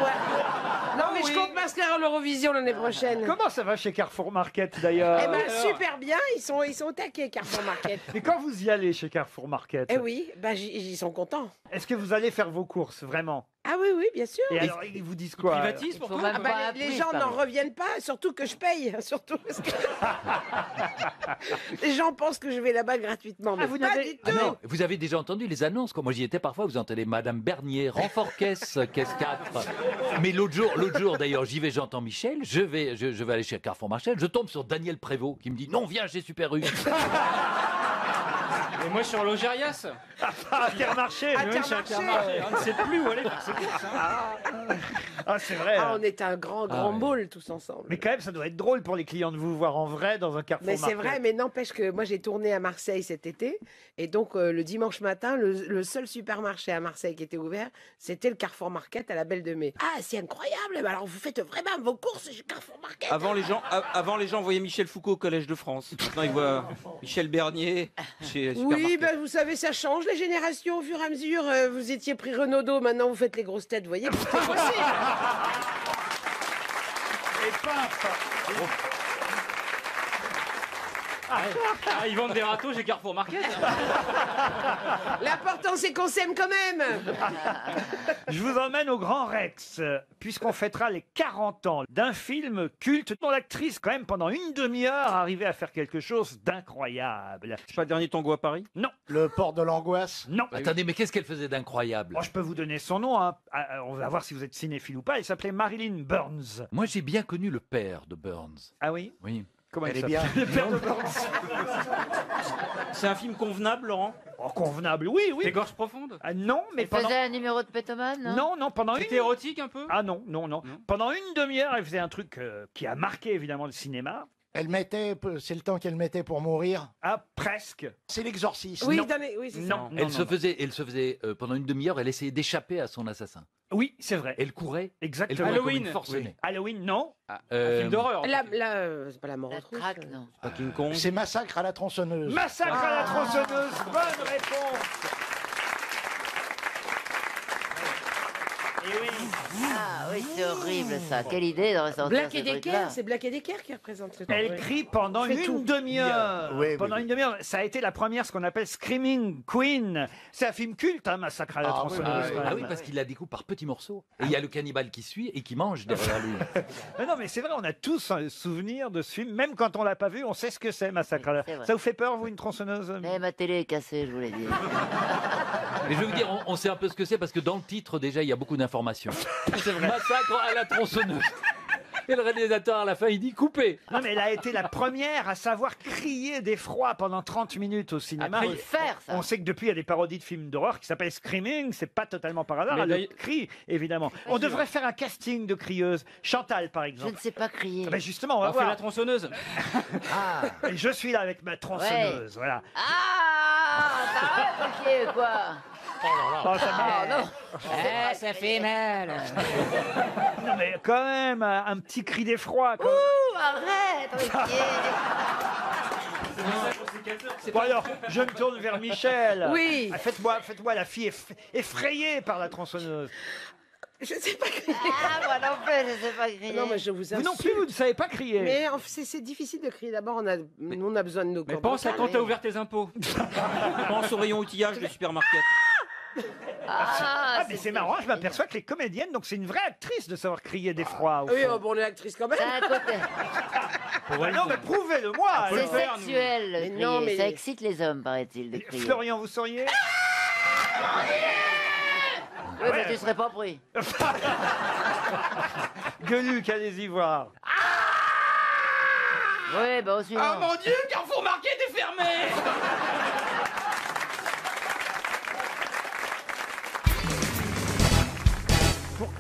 Non, mais je compte m'inscrire à l'Eurovision l'année prochaine. Comment ça va chez Carrefour Market d'ailleurs Eh ben, super bien, ils sont, ils sont au taquet, Carrefour Market. Mais quand vous y allez chez Carrefour Market, Eh oui, bah, j'y- ils sont contents. est-ce que vous allez faire vos courses vraiment? Ah oui, oui, bien sûr. Et alors ils vous disent quoi Privatise pour Faut toi même Ah bah, pas les, gens n'en reviennent pas, surtout que je paye, surtout parce que les gens pensent que je vais là-bas gratuitement, mais Ah, vous pas n'avez- du Ah tout. non, vous avez déjà entendu les annonces Quand moi j'y étais parfois, vous entendez Madame Bernier, renfort caisse, caisse 4. Mais l'autre jour, l'autre jour d'ailleurs, j'y vais, j'entends Michel, je vais, je, je vais aller chez Carrefour Marchel, je tombe sur Daniel Prévost qui me dit non, viens chez Super U. Et moi, je suis en Logérias. Ah, Intermarché Ah, Oui, je suis à Intermarché. Intermarché. On ne sait plus où aller faire ses courses. hein. Ah c'est vrai. Ah, on est un grand, grand ouais. mall tous ensemble. Mais quand même, ça doit être drôle pour les clients de vous voir en vrai dans un Carrefour Mais c'est Market. vrai, mais n'empêche que moi j'ai tourné à Marseille cet été, et donc euh, le dimanche matin, le, le seul supermarché à Marseille qui était ouvert, c'était le Carrefour Market à la Belle de Mai. Ah, c'est incroyable Mais Alors vous faites vraiment vos courses chez Carrefour Market Avant les, gens, a- avant, les gens voyaient Michel Foucault au Collège de France. Maintenant, ils voient Michel Bernier chez Oui, ben, vous savez, ça change les générations au fur et à mesure. Euh, vous étiez pris Renaudot, maintenant vous faites les grosses têtes, vous voyez c'est possible. Et paf Ah, ils vendent des râteaux chez Carrefour Market. L'important c'est qu'on s'aime quand même Je vous emmène au Grand Rex, euh, puisqu'on fêtera les 40 ans d'un film culte dont l'actrice, quand même, pendant une demi-heure, arrivait à faire quelque chose d'incroyable. C'est pas le dernier tango à Paris? Non, Le port de l'angoisse? non. Attendez, mais qu'est-ce qu'elle faisait d'incroyable? Moi, je peux vous donner son nom. hein. Ah, ah, On va voir si vous êtes cinéphile ou pas. Elle s'appelait Marilyn Burns. Moi j'ai bien connu le père de Burns. Ah oui? Oui. Comment Elle il est bien. C'est un film convenable, Laurent? Oh, convenable, oui, Des oui. gorges profondes? Ah, non, mais Elle pendant... faisait un numéro de pétomane, non? Non, non, pendant une... C'était érotique un peu? Ah non, non, non. Non. Pendant une demi-heure, elle faisait un truc euh, qui a marqué évidemment le cinéma. Elle mettait, c'est le temps qu'elle mettait pour mourir. Ah, presque. C'est l'exorciste. Oui, Non. oui c'est ça. Non, Elle non, se non. faisait, elle se faisait euh, pendant une demi-heure, elle essayait d'échapper à son assassin. Oui, c'est vrai. Elle courait. Elle Exactement. courait comme Halloween. une forcenée. Halloween, non. Un Euh, film d'horreur. La, la- euh, c'est pas la mort aux trousses, euh. non. Pas King Kong C'est massacre à la tronçonneuse. Massacre à la tronçonneuse. Bonne réponse. Ah oui, c'est horrible ça. Quelle idée de ressortir Black et Decker, c'est Black et Decker qui représente ce truc. Elle crie pendant une demi-heure. Oui, oui, pendant oui. une demi-heure. Ça a été la première, ce qu'on appelle Screaming Queen. C'est un film culte, hein, Massacre à la Ah, oui, tronçonneuse. ah oui, ah même. parce qu'il la découpe par petits morceaux. Et il y a le cannibale qui suit et qui mange derrière lui. Mais non, mais c'est vrai, on a tous un souvenir de ce film. Même quand on l'a pas vu, on sait ce que c'est, Massacre à la... c'est vrai. Ça vous fait peur, vous, une tronçonneuse? Eh, ma télé est cassée, je vous l'ai dit. Mais je veux dire, on, on sait un peu ce que c'est parce que dans le titre, déjà, il y a beaucoup d'informations. Massacre à la tronçonneuse. Et le réalisateur, à la fin, il dit coupé. Non, mais elle a été la première à savoir crier d'effroi pendant 30 minutes au cinéma. Après, il faut le faire, ça. On sait que depuis, il y a des parodies de films d'horreur qui s'appellent Screaming. C'est pas totalement par hasard. Mais Elle d'ailleurs- crie, évidemment. On devrait faire un casting de crieuses. Chantal, par Je exemple. ne sais pas crier. Ah ben justement, on va On fait voir. la tronçonneuse. Et je suis là avec ma tronçonneuse. Voilà. Ah un papier, quoi Oh, ça Ah m'a- non Eh, ça fait mal. Non, mais quand même, un, un petit cri d'effroi. Ouh, arrête. Bon alors, je me tourne vers Michel. Oui. Ah, Faites-moi faites la fille eff- effrayée par la tronçonneuse. Je sais pas crier. Ah, moi non plus, je sais pas crier. Non, mais je vous Vous non plus, vous ne savez pas crier. Mais en c'est c'est difficile de crier. D'abord, on a, nous, on a besoin de nos Mais pense à quand t'as ouvert tes impôts. Pense au rayon outillage du supermarket. Ah, mais c'est marrant, je m'aperçois que les comédiennes, donc c'est une vraie actrice de savoir crier d'effroi. au Oui, fond. oh, bon, on est actrice quand même. C'est un côté. Ah non, mais prouvez-le moi. C'est sexuel, le Mais crier. non, mais- Ça excite les hommes, paraît-il, de crier. Florian, vous sauriez? Oui, mais tu serais pas pris. Gueuluc, allez-y voir. Oui, bah au suivant. Oh mon dieu, Carrefour Market est fermé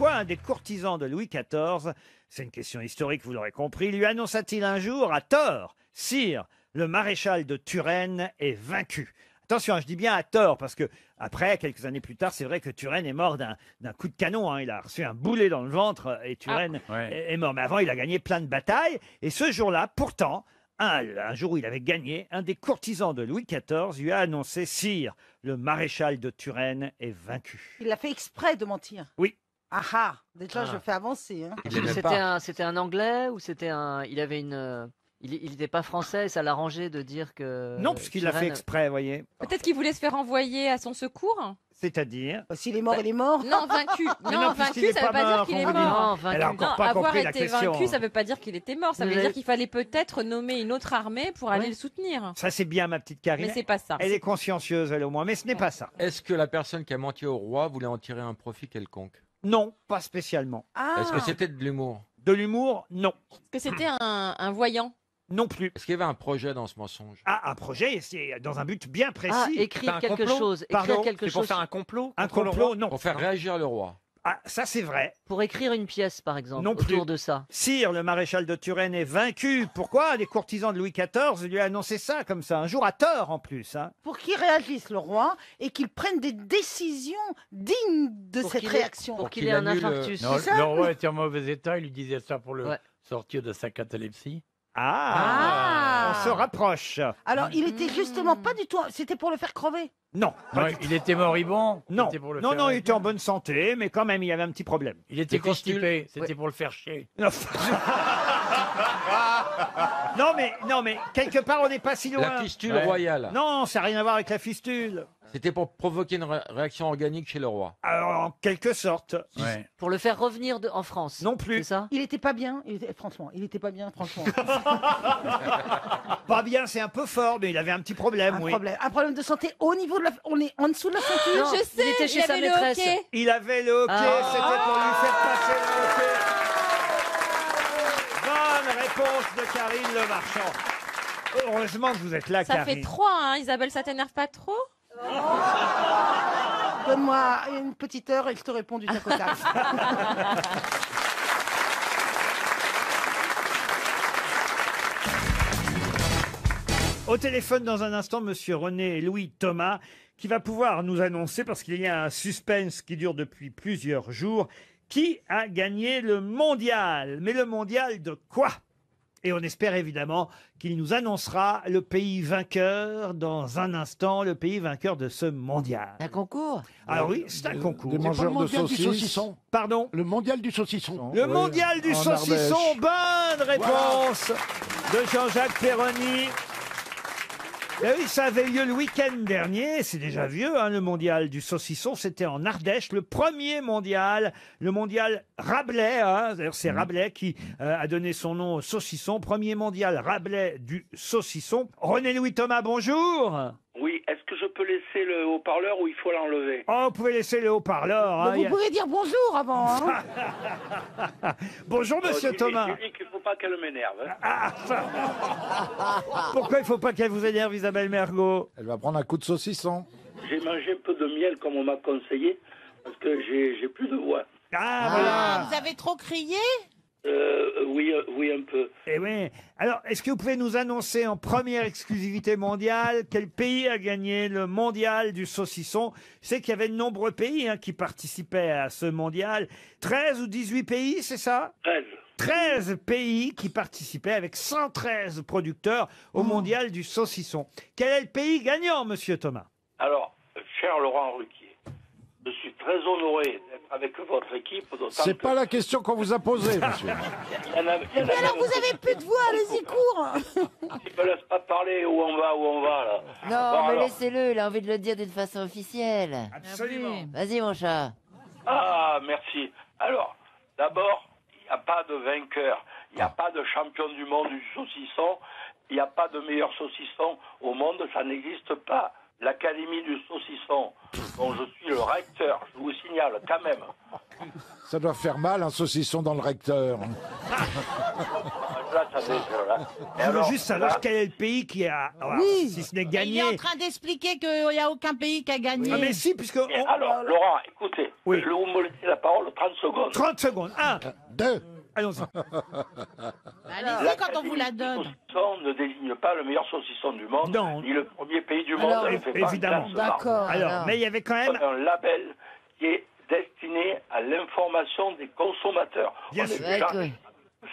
Pourquoi un des courtisans de Louis XIV, c'est une question historique, vous l'aurez compris, lui annonça-t-il un jour à tort Sire, le maréchal de Turenne est vaincu. Attention, hein, je dis bien à tort, parce que après, quelques années plus tard, c'est vrai que Turenne est mort d'un d'un coup de canon. hein. Il a reçu un boulet dans le ventre et Turenne est, est mort. Mais avant, il a gagné plein de batailles. Et ce jour-là, pourtant, un, un jour où il avait gagné, un des courtisans de Louis XIV lui a annoncé Sire, le maréchal de Turenne est vaincu. Il a fait exprès de mentir. Oui. Ah ah Déjà, Ah. je fais avancer. Hein. C'était un, c'était un anglais ou c'était un. Il avait une. euh, Il il n'était pas français et ça l'arrangeait de dire que. Non, puisqu'il l'a fait exprès, vous voyez. Peut-être qu'il voulait se faire envoyer à son secours C'est-à-dire S'il est mort, il est mort. Non, vaincu. Mais Non, non, puisqu'il vaincu, est ça veut pas pas dire mort, qu'il est vous dit. mort. Non, vaincu. Elle a encore Non, pas avoir compris la été question. vaincu, ça veut pas dire qu'il était mort. Ça Vous veut avez- dire qu'il fallait peut-être nommer une autre armée pour aller le soutenir. Ça, c'est bien, ma petite Karine. Mais c'est pas ça. Elle est consciencieuse, elle, au moins. Mais ce n'est pas ça. Est-ce que la personne qui a menti au roi voulait en tirer un profit quelconque? Non, pas spécialement. Ah. Est-ce que c'était de l'humour De l'humour Non. Est-ce que c'était un, un voyant Non plus. Est-ce qu'il y avait un projet dans ce mensonge Ah, un projet, c'est dans un but bien précis. Ah, écrire quelque chose. Écrire Pardon quelque chose. complot Un complot, non. Pour faire réagir le roi. Ah, ça, c'est vrai. Pour écrire une pièce, par exemple, Non plus. autour de ça. Sire, le maréchal de Turenne est vaincu. Pourquoi? Les courtisans de Louis XIV lui a annoncé ça comme ça, un jour à tort en plus. hein. Pour qu'il réagisse, le roi, et qu'il prenne des décisions dignes de Pour cette qu'il ait- réaction. pour qu'il ait un infarctus. Non, C'est ça le roi était en mauvais état, il lui disait ça pour le Ouais. sortir de sa catalepsie. Ah, On se rapproche. Alors, il était justement pas du tout. C'était pour le faire crever. Non. Non, il était moribond. Non, C'était pour le non, faire- non, il était en bonne santé, mais quand même, il y avait un petit problème. Il était constipé, c'était Ouais. pour le faire chier. Non. Mais, non, mais quelque part, on n'est pas si loin. La fistule royale. Non, ça n'a rien à voir avec la fistule. C'était pour provoquer une ré- réaction organique chez le roi. Alors, en quelque sorte. Pour le faire revenir de- en France. Non plus. C'est ça Il était pas bien. Il était- franchement, il était pas bien, franchement. Pas bien, c'est un peu fort, mais il avait un petit problème, un oui. problème, un problème de santé au niveau de la. On est en dessous de la ceinture. Je sais, il était chez il sa avait le maîtresse. hockey. Il avait le hockey, Ah. c'était pour lui faire passer le hockey. Réponse de Karine Le Marchand. Heureusement que vous êtes là, Ça Karine. fait trois, hein. Isabelle, ça t'énerve pas trop? Donne-moi une petite heure et je te réponds du tac au tac. Au téléphone dans un instant, Monsieur René Louis Thomas, qui va pouvoir nous annoncer, parce qu'il y a un suspense qui dure depuis plusieurs jours, qui a gagné le mondial. Mais le mondial de quoi? Et on espère évidemment qu'il nous annoncera le pays vainqueur dans un instant, le pays vainqueur de ce mondial. Un concours Alors oui, c'est un concours. Des mangeurs de mondial du saucisses. saucisson. Pardon Le mondial du saucisson. Le Oui, mondial du saucisson, Ardèche. bonne réponse de Jean-Jacques Perroni. Eh oui, ça avait lieu le week-end dernier, c'est déjà vieux, hein, le mondial du saucisson, c'était en Ardèche, le premier mondial, le mondial Rabelais, hein, d'ailleurs c'est Rabelais qui euh, a donné son nom au saucisson, premier mondial Rabelais du saucisson. René-Louis Thomas, bonjour Oui, est-ce que je peux laisser le haut-parleur ou il faut l'enlever? Oh, vous pouvez laisser le haut-parleur. hein, Mais il y vous a- pouvez dire bonjour avant. hein. Bonjour monsieur Oh, Thomas. dis-lui qu'il ne faut pas qu'elle m'énerve. hein. Ah, Pourquoi il faut pas qu'elle vous énerve Isabelle Mergot? Elle va prendre un coup de saucisson. J'ai mangé un peu de miel comme on m'a conseillé parce que j'ai j'ai plus de voix. Ah, Vous avez trop crié? Euh, oui, euh, oui, un peu. Eh oui. Alors, est-ce que vous pouvez nous annoncer en première exclusivité mondiale quel pays a gagné le mondial du saucisson? Je sais qu'il y avait de nombreux pays hein, qui participaient à ce mondial. 13 ou 18 pays, c'est ça? 13. 13 pays qui participaient avec 113 producteurs au mondial du saucisson. Quel est le pays gagnant, monsieur Thomas? Alors, cher Laurent Ruquier, je suis très honoré avec votre équipe. C'est que pas la question qu'on vous a posée, monsieur. Mais alors vous avez plus de voix, allez-y, cours qui me laissent pas parler où on va, où on va, là. Non, Bon, mais alors. laissez-le, il a envie de le dire d'une façon officielle. Absolument. Vas-y, mon chat. Ah, merci. Alors, d'abord, il n'y a pas de vainqueur. Il n'y a pas de champion du monde du saucisson. Il n'y a pas de meilleur saucisson au monde. Ça n'existe pas. L'Académie du saucisson, dont je suis le recteur, je vous signale quand même. Ça doit faire mal, un saucisson dans le recteur. Là, ça fait- là. Et Je veux alors, juste savoir là, quel est le pays qui a, alors, Oui. si ce n'est Il gagné. est en train d'expliquer qu'il n'y a aucun pays qui a gagné. Ah mais si, puisque... et on- alors, Laurent, écoutez, Oui. je vais vous me laisser la parole 30 secondes. 30 secondes. Un, Deux. Allons-y. Allez-y quand on vous la donne. saucisson ne désigne pas le meilleur saucisson du monde, Non. ni le premier pays du monde. Alors, ne fait pas un évidemment. D'accord. Alors, alors. mais il y avait quand même... un label qui est destiné à l'information des consommateurs. Bien On est sûr. déjà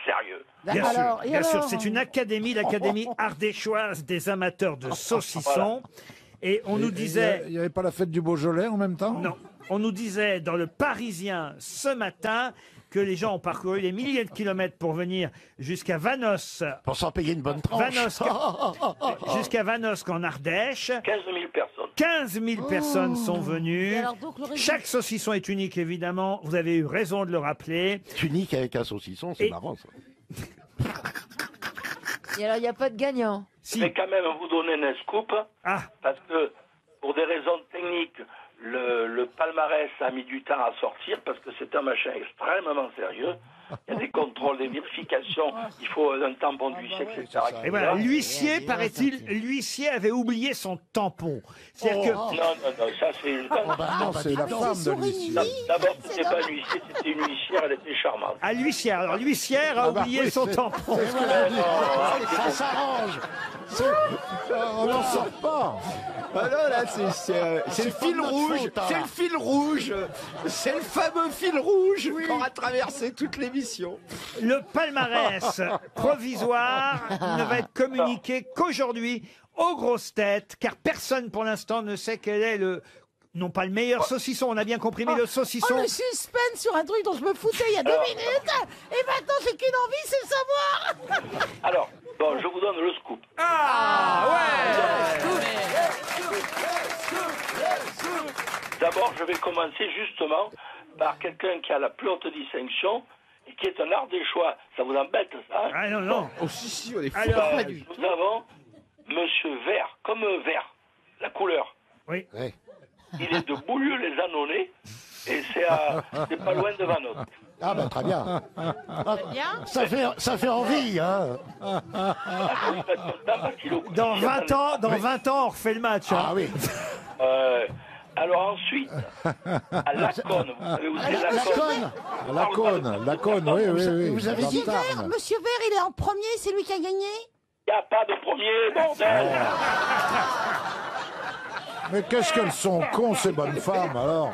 sérieux. Bien Alors, sûr, et bien sûr, alors c'est une académie, l'académie ardéchoise des amateurs de saucissons. Et on nous disait, Il n'y avait pas la fête du Beaujolais en même temps? Non, on nous disait dans le Parisien ce matin que les gens ont parcouru des milliers de kilomètres pour venir jusqu'à Vanos, Pour s'en payer une bonne tranche. Vanosque, jusqu'à Vanosque en Ardèche. 15 000 personnes. 15 000 personnes sont venues. Et alors, donc, le résultat- Chaque saucisson est unique, évidemment. Vous avez eu raison de le rappeler. Unique avec un saucisson, c'est Et- marrant ça. Et alors, il n'y a pas de gagnant. Si. Je vais quand même vous donner un scoop, Ah, parce que pour des raisons techniques, le, le palmarès a mis du temps à sortir, parce que c'est un machin extrêmement sérieux. Il y a des contrôles, des vérifications, il faut un tampon d'huissier, etc. et voilà, l'huissier, paraît-il, l'huissier avait oublié son tampon. C'est-à-dire Non, non, non, ça c'est... Non, c'est la femme de l'huissier. D'abord, c'était pas un huissier, c'était une huissière, elle était charmante. que à l'huissière, alors l'huissière a Ah bah oublié son c'est- tampon. que. Ça s'arrange. On n'en sort pas. Ah non, là, c'est c'est, euh, c'est le fil rouge, faute, hein. c'est le fil rouge, c'est le fameux fil rouge qu'on a traversé toute l'émission. Le palmarès provisoire ne va être communiqué qu'aujourd'hui aux grosses têtes, car personne pour l'instant ne sait quel est le non pas le meilleur saucisson, on a bien compris, mais le saucisson. Oh, le suspense sur un truc dont je me foutais il y a deux minutes Et maintenant, j'ai qu'une envie, c'est de savoir Alors, bon, je vous donne le scoop. Ah D'abord, je vais commencer justement par quelqu'un qui a la plus haute distinction et qui est un ardéchois. Ça vous embête, ça hein? Ah non, non. Oh si, si, on est fou. Alors, Nous avons Monsieur Vert, comme vert, la couleur. Oui. Il est de Boulieu-les-Annonais et c'est à- c'est pas loin de Vanos. Ah bah très bien. Bien Ça fait, ça fait envie, hein. Dans 20 ans, dans 20 ans, on refait le match. hein. Ah oui. Euh, alors ensuite, à Laconne, vous savez où c'est La Laconne conne. La cône, la cône, oui, oui, oui. Vous avez Dans dit le Vert, Tarn. Monsieur Vert, il est en premier, c'est lui qui a gagné Il n'y a pas de premier, bordel Mais qu'est-ce qu'elles sont cons, ces bonnes femmes, alors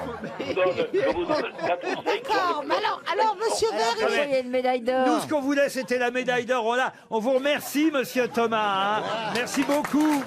D'accord, mais alors, alors monsieur Vert, il- a une médaille d'or. Nous, ce qu'on voulait, c'était la médaille d'or. On, l'a. on vous remercie, monsieur Thomas. hein. Merci beaucoup.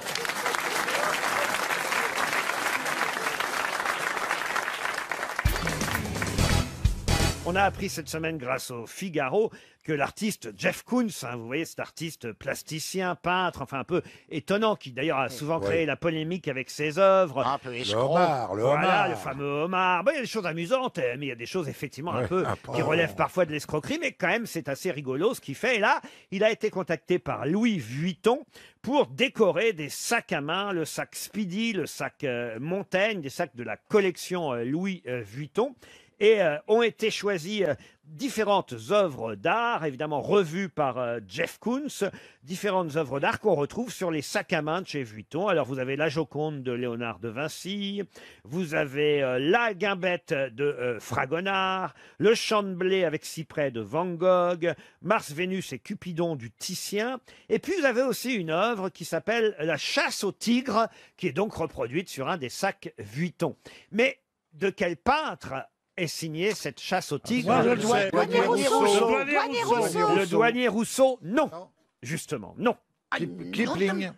On a appris cette semaine, grâce au Figaro, que l'artiste Jeff Koons, hein, vous voyez cet artiste plasticien, peintre, enfin un peu étonnant, qui d'ailleurs a souvent Ouais. créé la polémique avec ses œuvres. Un peu escroc. homard, le voilà, homard. le fameux homard. Bon, il y a des choses amusantes, euh, mais il y a des choses effectivement un Ouais, peu ah, qui relèvent parfois de l'escroquerie, mais quand même c'est assez rigolo ce qu'il fait. Et là, il a été contacté par Louis Vuitton pour décorer des sacs à main, le sac Speedy, le sac euh, Montaigne, des sacs de la collection euh, Louis euh, Vuitton. Et euh, ont été choisies euh, différentes œuvres d'art, évidemment revues par euh, Jeff Koons, différentes œuvres d'art qu'on retrouve sur les sacs à main de chez Vuitton. Alors vous avez la Joconde de Léonard de Vinci, vous avez euh, la Guimbette de euh, Fragonard, le champ de blé avec cyprès de Van Gogh, Mars, Vénus et Cupidon du Titien. Et puis vous avez aussi une œuvre qui s'appelle La chasse au tigre, qui est donc reproduite sur un des sacs Vuitton. Mais de quel peintre est signée cette chasse au tigre je le sais. Douanier Rousseau. Le Douanier douanier Rousseau. Rousseau. Le douanier Rousseau, non. Justement, non. Ah, Kipling.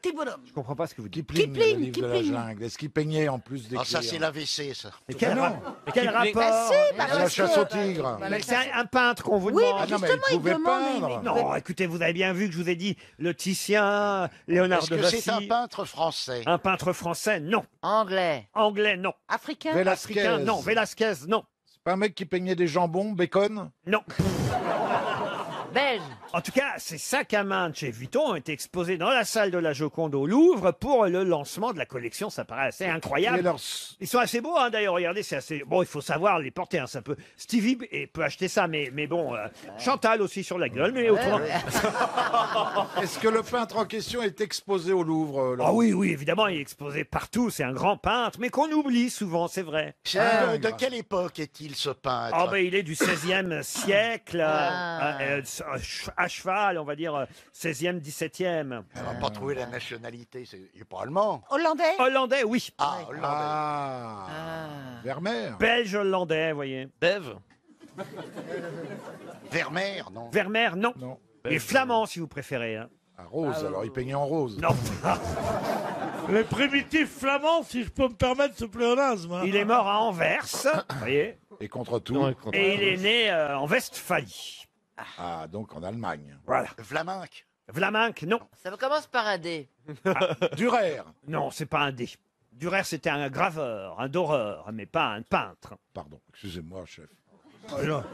Je comprends pas ce que vous dites. Kipling, Kipling, le livre de la Kipling. jungle. Est-ce qu'il peignait en plus d'écrire Ah, ça, c'est l'AVC, ça. Mais quel, non. ra- mais quel rapport Bah, si, bah, la chasse au tigre. Mais C'est un, un peintre qu'on vous Oui, demande. Ah non, mais il justement, il pouvait demande, mais- peindre. Non, écoutez, vous avez bien vu que je vous ai dit le Titien, Léonard Est-ce de que Vinci. c'est un peintre français? Un peintre français, non. Anglais. Anglais, non. Africain? Velasquez. Africain, non. Velasquez, non. Un mec qui peignait des jambons, bacon? Non. Belge. En tout cas, ces sacs à main de chez Vuitton ont été exposés dans la salle de la Joconde au Louvre pour le lancement de la collection. Ça paraît assez incroyable. Ils sont assez beaux, hein, d'ailleurs. Regardez, c'est assez. Bon, il faut savoir les porter. Hein, ça peut. Stevie et peut acheter ça, mais mais bon, euh, Chantal aussi sur la gueule, mais autrement. Est-ce que le peintre en question est exposé au Louvre euh, Ah oui, oui, évidemment, il est exposé partout. C'est un grand peintre, mais qu'on oublie souvent, c'est vrai. Ah, de, quelle époque est-il, ce peintre Ah ben, il est du XVIe siècle, euh, Ah. euh, euh, à cheval, on va dire euh, 16e, 17e. On va pas trouver la nationalité, c'est... il est pas allemand. Hollandais? Hollandais, oui. Ah, hollandais. Ah, Vermeer. Belge hollandais, vous voyez. Bev. Vermeer, non. Vermeer, non. Non. Et flamand, si vous préférez. hein. Ah, rose, alors il peignait en rose. Non. Les primitifs flamands, si je peux me permettre ce pléonasme. hein. Il est mort à Anvers, vous voyez. Et contre tout. Et il est né euh, en Westphalie. Ah, donc en Allemagne. Voilà. Vlaminck. Vlaminck, non. Ça commence par un D. Durer. Non, c'est pas un dé. Durer, c'était un graveur, un doreur, mais pas un peintre. Pardon, excusez-moi, chef. Alors.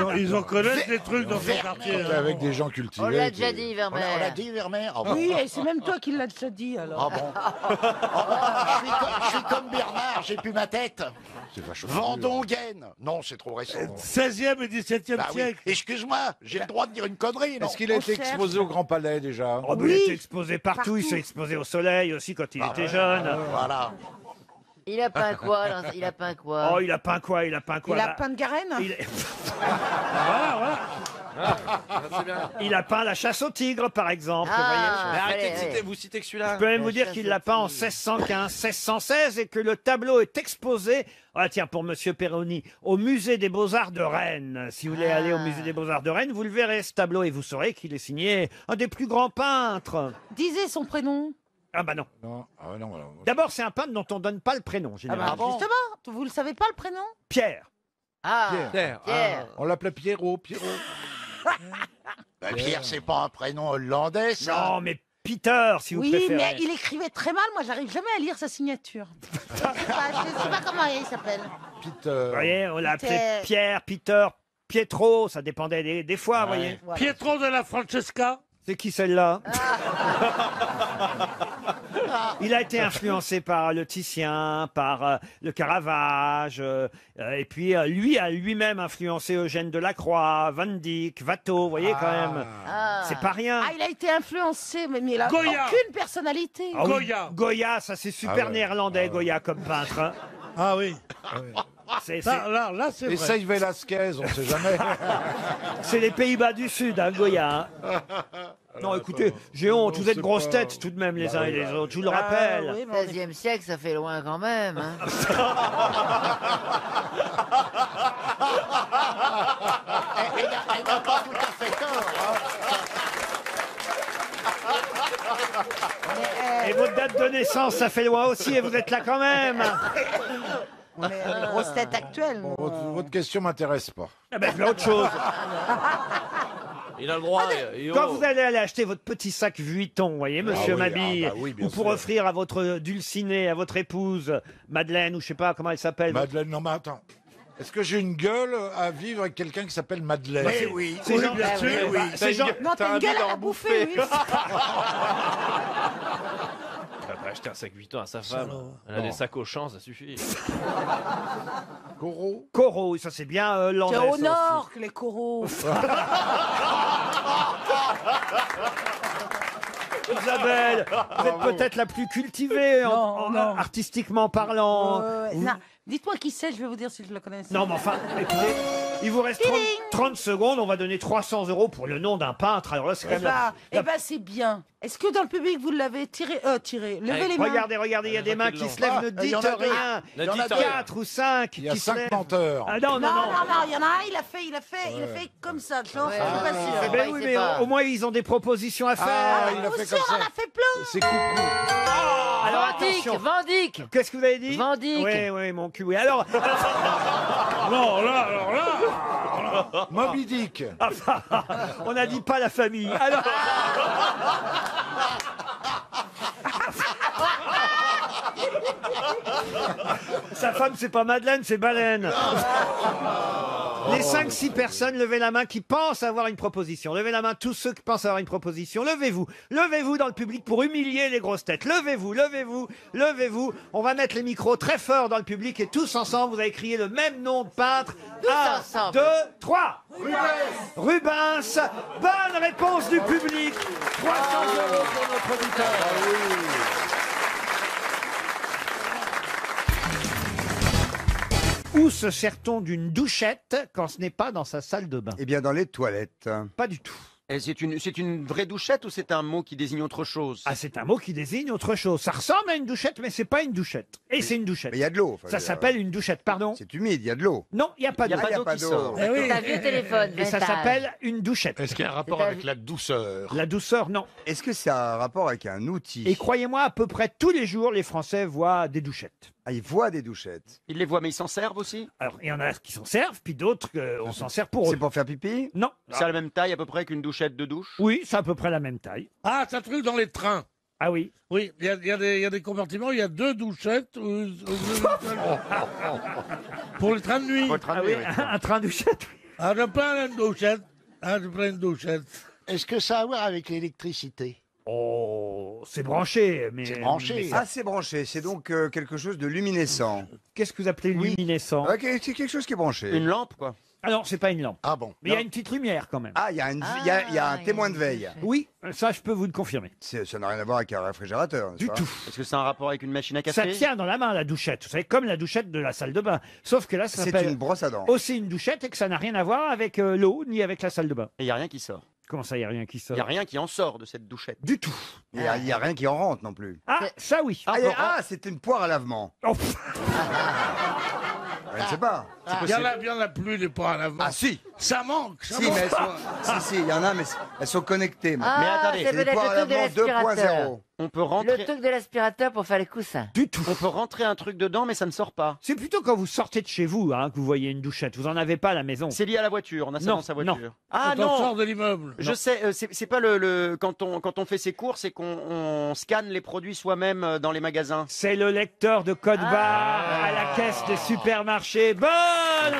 Non, ils en connaissent des trucs dans son quartier. Hein. avec des gens cultivés. On l'a déjà dit, On l'a, on l'a Vermeer. dit, Vermeer Ah bon Oui, et c'est même toi qui l'as déjà dit alors. Ah bon Ah je, suis comme, je suis comme Bernard, j'ai plus ma tête. C'est vachement Vendongaine Non, c'est trop récent. 16e et 17e Bah oui. siècle. Excuse-moi, j'ai le droit de dire une connerie, non Est-ce qu'il a On été cherche. exposé au Grand Palais déjà Oh, Oui. Il était exposé partout. Il s'est exposé au soleil aussi quand il Ah était ouais. jeune. Voilà. Il a peint quoi dans- Il a peint quoi? Oh, il a peint quoi? Il a peint quoi Il a peint de Garenne? Il... Il a peint la chasse au tigre, par exemple. vous voyez. Ah, Mais arrêtez de citer, vous citez que celui-là. Je peux même La vous dire qu'il l'a peint en tigre. 1615, 1616 et que le tableau est exposé, ah tiens, pour Monsieur Perroni, au musée des Beaux-Arts de Rennes. Si vous voulez aller au Ah. musée des Beaux-Arts de Rennes, vous le verrez ce tableau et vous saurez qu'il est signé un des plus grands peintres. Disait son prénom? Ah bah non. Non, ah non, alors, D'abord, c'est un peintre dont on donne pas le prénom, Ah bah, généralement. justement, vous le savez pas le prénom? Pierre. Ah, Pierre. Pierre. On l'appelait Pierrot, Pierrot. Bah, Pierre, c'est pas un prénom hollandais, ça Non, mais Peter, si vous Oui, préférez. mais il écrivait très mal. Moi, j'arrive jamais à lire sa signature. Je sais pas comment il s'appelle. Peter. Vous voyez, on l'a appelé Peter. Pierre, Peter, Pietro, ça dépendait des, des fois, vous voyez. Voilà. Pietro de la Francesca? C'est qui celle-là? Il a été influencé par le Titien, par euh, le Caravage, euh, euh, et puis euh, lui a lui-même influencé Eugène Delacroix, Van Dyck, Watteau, vous voyez quand même. Ah. C'est pas rien. Ah, il a été influencé, mais, mais il a Goya. aucune personnalité. Ah oui, Goya. Goya, ça c'est super Ah ouais. néerlandais, Goya comme peintre. hein. Ah oui. C'est- Là, C'est là, là, c'est vrai. Essaye Velasquez, on sait jamais. c'est les Pays-Bas du Sud, hein, Goya. hein. Non, écoutez, j'ai honte, vous êtes grosses têtes tout de même les uns et les autres, je vous le rappelle. 16e siècle, ça fait loin quand même. hein. Elle n'a elle n'a pas tout à fait tort. Et votre date de naissance, ça fait loin aussi, et vous êtes là quand même. On est têtes actuelles. nous. Votre, votre question m'intéresse pas. Ah ben, autre chose. Il a le droit. Quand vous allez aller acheter votre petit sac Vuitton, vous voyez, monsieur oui, Mabille, ah bah oui, bien ou pour sûr. offrir à votre dulcinée, à votre épouse, Madeleine, ou je sais pas comment elle s'appelle. Madeleine, non mais attends. Est-ce que j'ai une gueule à vivre avec quelqu'un qui s'appelle Madeleine Oui, oui. C'est Oui, genre- bien sûr, oui, oui. oui. C'est genre- Non, t'as une gueule à bouffer, oui. Elle va acheter un sac 8 ans à sa femme. Elle a Non. des sacs au champ, ça suffit. Coro Coro, ça c'est bien euh, C'est au nord que les coraux. Isabelle, vous êtes peut-être la plus cultivée en, en- artistiquement parlant. Euh, Vous- non, Dites-moi qui c'est, je vais vous dire si je le connais. Non, mais enfin, écoutez, il vous reste 30, 30 secondes, on va donner 300 euros pour le nom d'un peintre. Alors là, c'est quand Eh même la- ben, la eh ben, c'est bien. Est-ce que dans le public vous l'avez tiré euh, tiré Levez Allez, les mains. Regardez, regardez, il y a des mains qui se lèvent, ne Ah, il y en dites rien. Il y en a quatre ou cinq Il y a qui se cinq lèvent. menteurs. Ah non, non, non. non, non, il y en a un, il a fait, il a fait, il a fait comme ça. Je suis pas ouais, sûr. Eh ben oui, mais au, au moins ils ont des propositions à faire. Ah, il a fait comme ça. a fait plein. C'est coucou. Alors attention. Vandyck. Qu'est-ce que vous avez dit? Vandyck. Oui, oui, mon cul. Oui. Alors, Non, là, alors là. Moby Dick. on n'a dit pas la famille. Alors, sa femme, c'est pas Madeleine, c'est Baleine. Les 5-6 personnes, levez la main qui pensent avoir une proposition. Levez la main tous ceux qui pensent avoir une proposition. Levez-vous. Levez-vous dans le public pour humilier les grosses têtes. Levez-vous, levez-vous, levez-vous. On va mettre les micros très fort dans le public et tous ensemble, vous allez crier le même nom de peintre. Un, deux, trois. Rubens. Bonne réponse du public. 300 euros pour notre auditeur. Où se sert-on d'une douchette quand ce n'est pas dans sa salle de bain? Eh bien, dans les toilettes. Pas du tout. Et c'est une, c'est une vraie douchette ou c'est un mot qui désigne autre chose? Ah, c'est un mot qui désigne autre chose. Ça ressemble à une douchette, mais c'est pas une douchette. Et c'est une douchette. Mais il y a de l'eau. enfin, Ça je veux s'appelle une douchette, pardon? C'est humide, il y a de l'eau. Non, il n'y a pas Il y a d'eau. pas d'eau qui sort. Eh oui. C'est un vieux téléphone. Et ça vintage. s'appelle une douchette. Est-ce qu'il y a un rapport C'est avec la douceur? La douceur, non. Est-ce que c'est un rapport avec un outil? Et croyez-moi, à peu près tous les jours, les Français voient des douchettes. Ah, ils voient des douchettes. Ils les voient, mais ils s'en servent aussi Alors, il y en a qui s'en servent, puis d'autres, euh, on s'en sert pour C'est eux. pour faire pipi? Non. C'est à la même taille à peu près qu'une douchette de douche? Oui, c'est à peu près la même taille. Ah, c'est un truc dans les trains. Ah oui. Oui, il y a, il y a des- il y a des compartiments, il y a deux douchettes. pour les trains de nuit. Ah oui, un train douchette. oui. Ah, je prends une douchette. Ah, je prends une douchette. Est-ce que ça a à voir avec l'électricité? Oh, c'est branché, mais. C'est branché. Ah, c'est branché. C'est donc euh, quelque chose de luminescent. Qu'est-ce que vous appelez luminescent Ok, c'est quelque chose qui est branché. Une lampe, quoi. Ah non, c'est pas une lampe. Ah bon Mais il y a une petite lumière quand même. Ah, il y, a une- il y a- il y a un Ah, témoin de veille. Oui, ça je peux vous le confirmer. C'est- Ça n'a rien à voir avec un réfrigérateur. Du pas tout. Est-ce que c'est un rapport avec une machine à Ça tient dans la main la douchette. Vous savez, comme la douchette de la salle de bain. Sauf que là, ça C'est s'appelle une brosse à dents. aussi une douchette et que ça n'a rien à voir avec euh, l'eau ni avec la salle de bain. Et il n'y a rien qui sort. Comment ça, il n'y a rien qui Il sort n'y a rien qui en sort de cette douchette. Du tout. Il n'y a, il y a rien qui en rentre non plus. Ah, ça oui. Ah, il y a- ah, c'était une poire à lavement. Oh, pff, Je ne sais pas. Il y en a, il y en a plus des poids à l'avant. Ah si Ça manque, ça Si, manque. mais elles sont... si, si, il y en a, mais elles sont connectées. maintenant. Ah, Mais attendez, c'est c'est des peut-être poires à le truc de lavement l'aspirateur. 2.0. On peut Le rentrer. truc de l'aspirateur pour faire les coussins. du tout. On peut rentrer un truc dedans, mais ça ne sort pas. C'est plutôt quand vous sortez de chez vous hein, que vous voyez une douchette. Vous en avez pas à la maison. C'est lié à la voiture. On a ça Non, dans sa non. voiture. Ah Quand on sort non. de l'immeuble. Je sais. euh, c'est c'est pas le, le- quand on quand on fait ses courses et qu'on on scanne les produits soi-même euh, dans les magasins. C'est le lecteur de code Ah. barre à la caisse des supermarchés. Bonne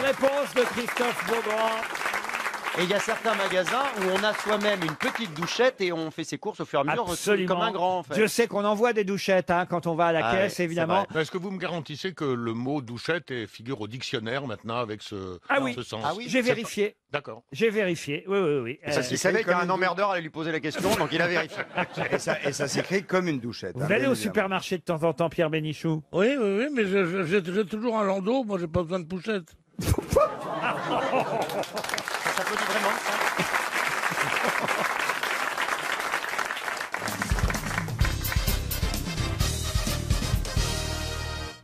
réponse de Christophe Beaugrand. Et il y a certains magasins où on a soi-même une petite douchette et on fait ses courses au fur et à mesure Absolument. comme un grand. En fait. Je sais qu'on envoie des douchettes hein, quand on va à la Ah caisse, c'est évidemment. vrai. Est-ce que vous me garantissez que le mot douchette est- figure au dictionnaire maintenant avec ce, Ah oui. ce sens Ah oui. J'ai C'est vérifié. D'accord. J'ai vérifié. Oui, oui, oui. Euh, Il savait qu'il y a comme un une dou- emmerdeur allait lui poser la question, donc il a vérifié. Et ça, et ça s'écrit comme une douchette. vous hein, allez bien au évidemment. supermarché de temps en temps, Pierre Bénichou? Oui, oui, oui, mais je- je- j'ai j'ai toujours un landau. Moi, j'ai pas besoin de pouchette.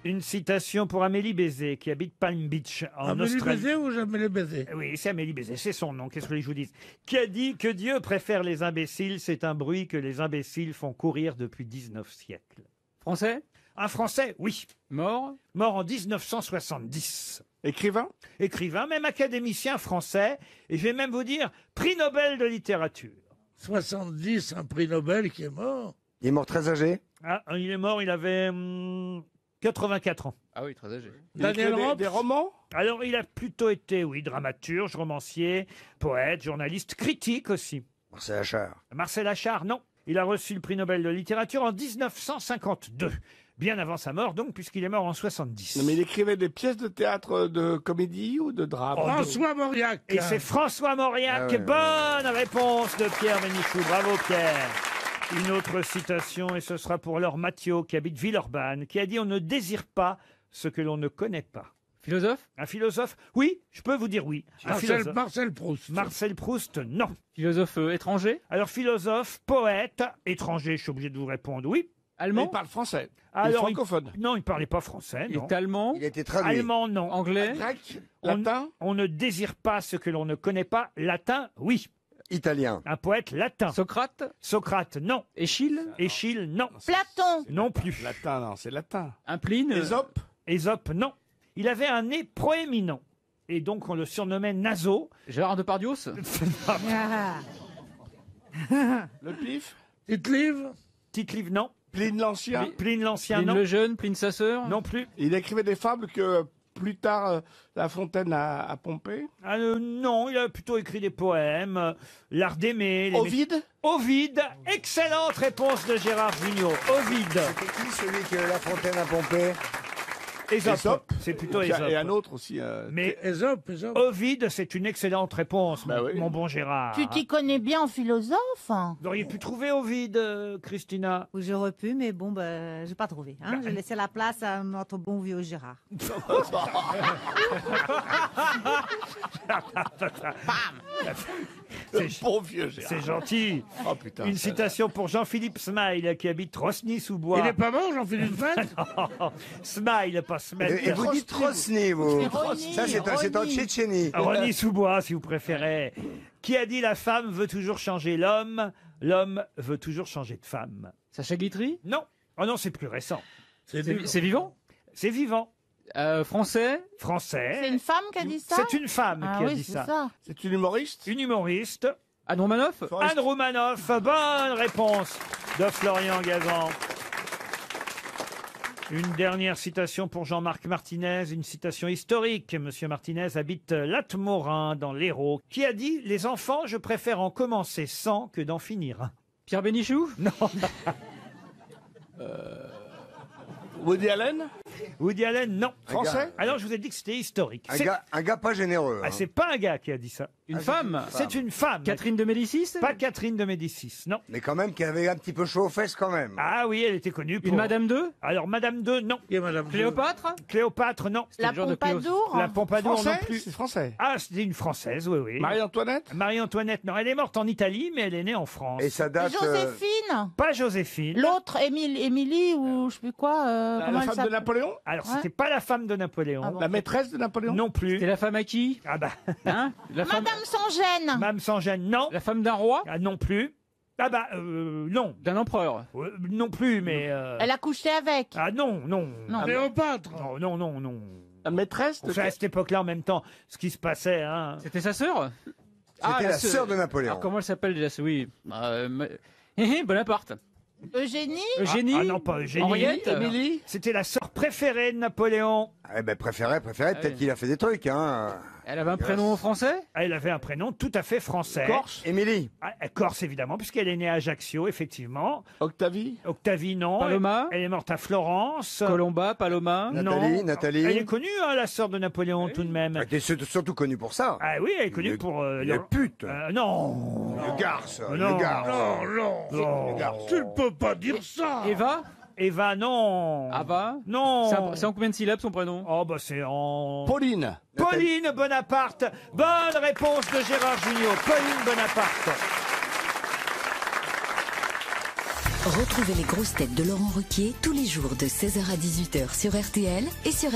Une citation pour Amélie Bézé, qui habite Palm Beach, en Amélie Australie. Bézé ou Amélie Bézé? Oui, c'est Amélie Bézé, c'est son nom, qu'est-ce que je vous dis Qui a dit que Dieu préfère les imbéciles, c'est un bruit que les imbéciles font courir depuis 19 siècles. Français? Un Français, oui. Mort? Mort en 1970. Écrivain? Écrivain, même académicien français, et je vais même vous dire, prix Nobel de littérature. 70, un prix Nobel qui est mort. Il est mort très âgé? Ah, il est mort, il avait hum, 84 ans. Ah oui, très âgé. Daniel des romans? Alors, il a plutôt été, oui, dramaturge, romancier, poète, journaliste, critique aussi. Marcel Achard. Marcel Achard, non. Il a reçu le prix Nobel de littérature en 1952. Bien avant sa mort, donc, puisqu'il est mort en 70. Non, mais il écrivait des pièces de théâtre de comédie ou de drame? Oh, François Mauriac. Et c'est François Mauriac. Ah ouais, Bonne réponse de Pierre Bénichou. Bravo Pierre. Une autre citation, et ce sera pour Laure Mathieu, qui habite Villeurbanne, qui a dit On ne désire pas ce que l'on ne connaît pas. Philosophe? Un philosophe? Oui, je peux vous dire oui. Un Marcel, philosophe. Marcel Proust. Marcel Proust, non. Philosophe euh, étranger? Alors, philosophe, poète, étranger, je suis obligé de vous répondre oui. Il Allemand parle français. il est Alors, il- francophone. Non, il ne parlait pas français, Il non. est allemand? Il a été traduit. Allemand, non. Anglais? Grec? On- Latin? On ne désire pas ce que l'on ne connaît pas. Latin, oui. Italien. Un poète latin. Socrate Socrate, non. Échille Échille, non. Platon. Non plus. Latin, non, c'est latin. Un Pline Ésope Ésope, non. Il avait un nez proéminent. Et donc on le surnommait Naso. Gérard Depardieu Ah. Le pif Tite livre Tite-Livre, non. Pline l'Ancien Pline l'Ancien, Pline non. le Jeune Pline sa sœur Non plus. Il écrivait des fables que plus tard euh, La Fontaine a, a pompé? Ah, euh, non, il a plutôt écrit des poèmes. euh, L'art d'aimer. les- Ovide Ovide. Excellente réponse de Gérard Jugnot. Ovide. C'était qui celui que La Fontaine a pompé? Ésope. Ésope. C'est plutôt Et Ésope. un autre aussi. euh, Mais Ésope, Ésope. Ovide, c'est une excellente réponse, Bah mon, oui. mon bon Gérard. Tu t'y connais bien en philosophe Vous auriez pu trouver Ovide, euh, Christina. J'aurais pu, mais bon, ben, j'ai pas trouvé. Hein. J'ai laissé la place à notre bon vieux Gérard. C'est bon vieux Gérard. C'est gentil. Oh putain. Une citation pour Jean-Philippe Smile qui habite Rosny-sous-Bois. Il est pas mort, Jean-Philippe Smile Smile, pas Smile. Et, et vous dites Trosny, vous. Ça, c'est un- c'est en Rony. Tchétchénie. Rosny-sous-Bois, si vous préférez. Qui a dit la femme veut toujours changer l'homme, l'homme veut toujours changer de femme? Sacha Guitry? Non. Oh non, c'est plus récent. C'est vivant? C'est vivant. Euh, Français Français. C'est une femme qui a dit ça C'est une femme Ah qui a oui, dit c'est ça. ça. C'est une humoriste Une humoriste. Anne Romanoff Anne Roumanoff. Bonne réponse de Florian Gazan. Une dernière citation pour Jean-Marc Martinez, une citation historique. Monsieur Martinez habite Latmorin dans l'Hérault, qui a dit Les enfants, je préfère en commencer sans que d'en finir. Pierre Bénichou? Non. Woody Allen? Woody Allen, non. Français Alors, je vous ai dit que c'était historique. Un C'est- gars, un gars pas généreux. Ah, hein. c'est pas un gars qui a dit ça. Une Ah, femme C'est une femme. Catherine de Médicis Pas Catherine de Médicis, non. Mais quand même, qui avait un petit peu chaud aux fesses quand même. Ah oui, elle était connue pour... Une Madame 2 Alors, Madame 2, non. Cléopâtre Cléopâtre, non. La le genre de Cléo- Pompadour La Pompadour non plus. C'est français. Ah, c'était une Française, oui, oui. Marie-Antoinette Marie-Antoinette, non, elle est morte en Italie, mais elle est née en France. Et ça date. euh, Joséphine Pas Joséphine. L'autre, Émile, Émilie, ou je sais plus quoi. euh, La, comment la elle femme de s'appelle Napoléon Alors, Ouais. c'était pas la femme de Napoléon. Ah bon. La maîtresse de Napoléon Non plus. C'était la femme à qui Ah bah, Hein la, femme, Madame sans gêne Mme sans gêne, non. la femme d'un roi Ah, non plus. Ah bah, euh, non. D'un empereur Euh, non plus, mais... euh, Elle a couché avec. Ah non, non. Non. Cléopâtre Non, non, non, non. La maîtresse de... À cette époque-là, en même temps, ce qui se passait, hein. C'était sa sœur C'était la sœur de Napoléon. Alors, comment elle s'appelle déjà? Oui. Euh, ma- Hé, hé, Bonaparte. Eugénie Eugénie Ah non, pas Eugénie. Henriette Émilie C'était la sœur préférée de Napoléon. Eh ben, préféré, préféré, peut-être Ouais. qu'il a fait des trucs, hein. Elle avait un prénom français? Elle avait un prénom tout à fait français. Corse? Émilie. Ah, Corse, évidemment, puisqu'elle est née à Ajaccio, effectivement. Octavie? Octavie, non. Paloma? Elle est morte à Florence. Colomba, Paloma? Nathalie, non. Nathalie. Elle est connue, hein, la sœur de Napoléon, tout de même. Elle était surtout, connue pour ça. Ah oui, elle est connue pour... euh, Une le- pute. Euh, non Une garce. Non. Une garce. Non, non, Non. tu ne peux pas dire ça Eva? Eva, non. Ava Non. C'est en- C'est en combien de syllabes son prénom? Oh, bah c'est en... Pauline. Pauline Bonaparte. Bonne réponse de Gérard Junior. Pauline Bonaparte. Retrouvez les grosses têtes de Laurent Ruquier tous les jours de 16h à 18h sur RTL et sur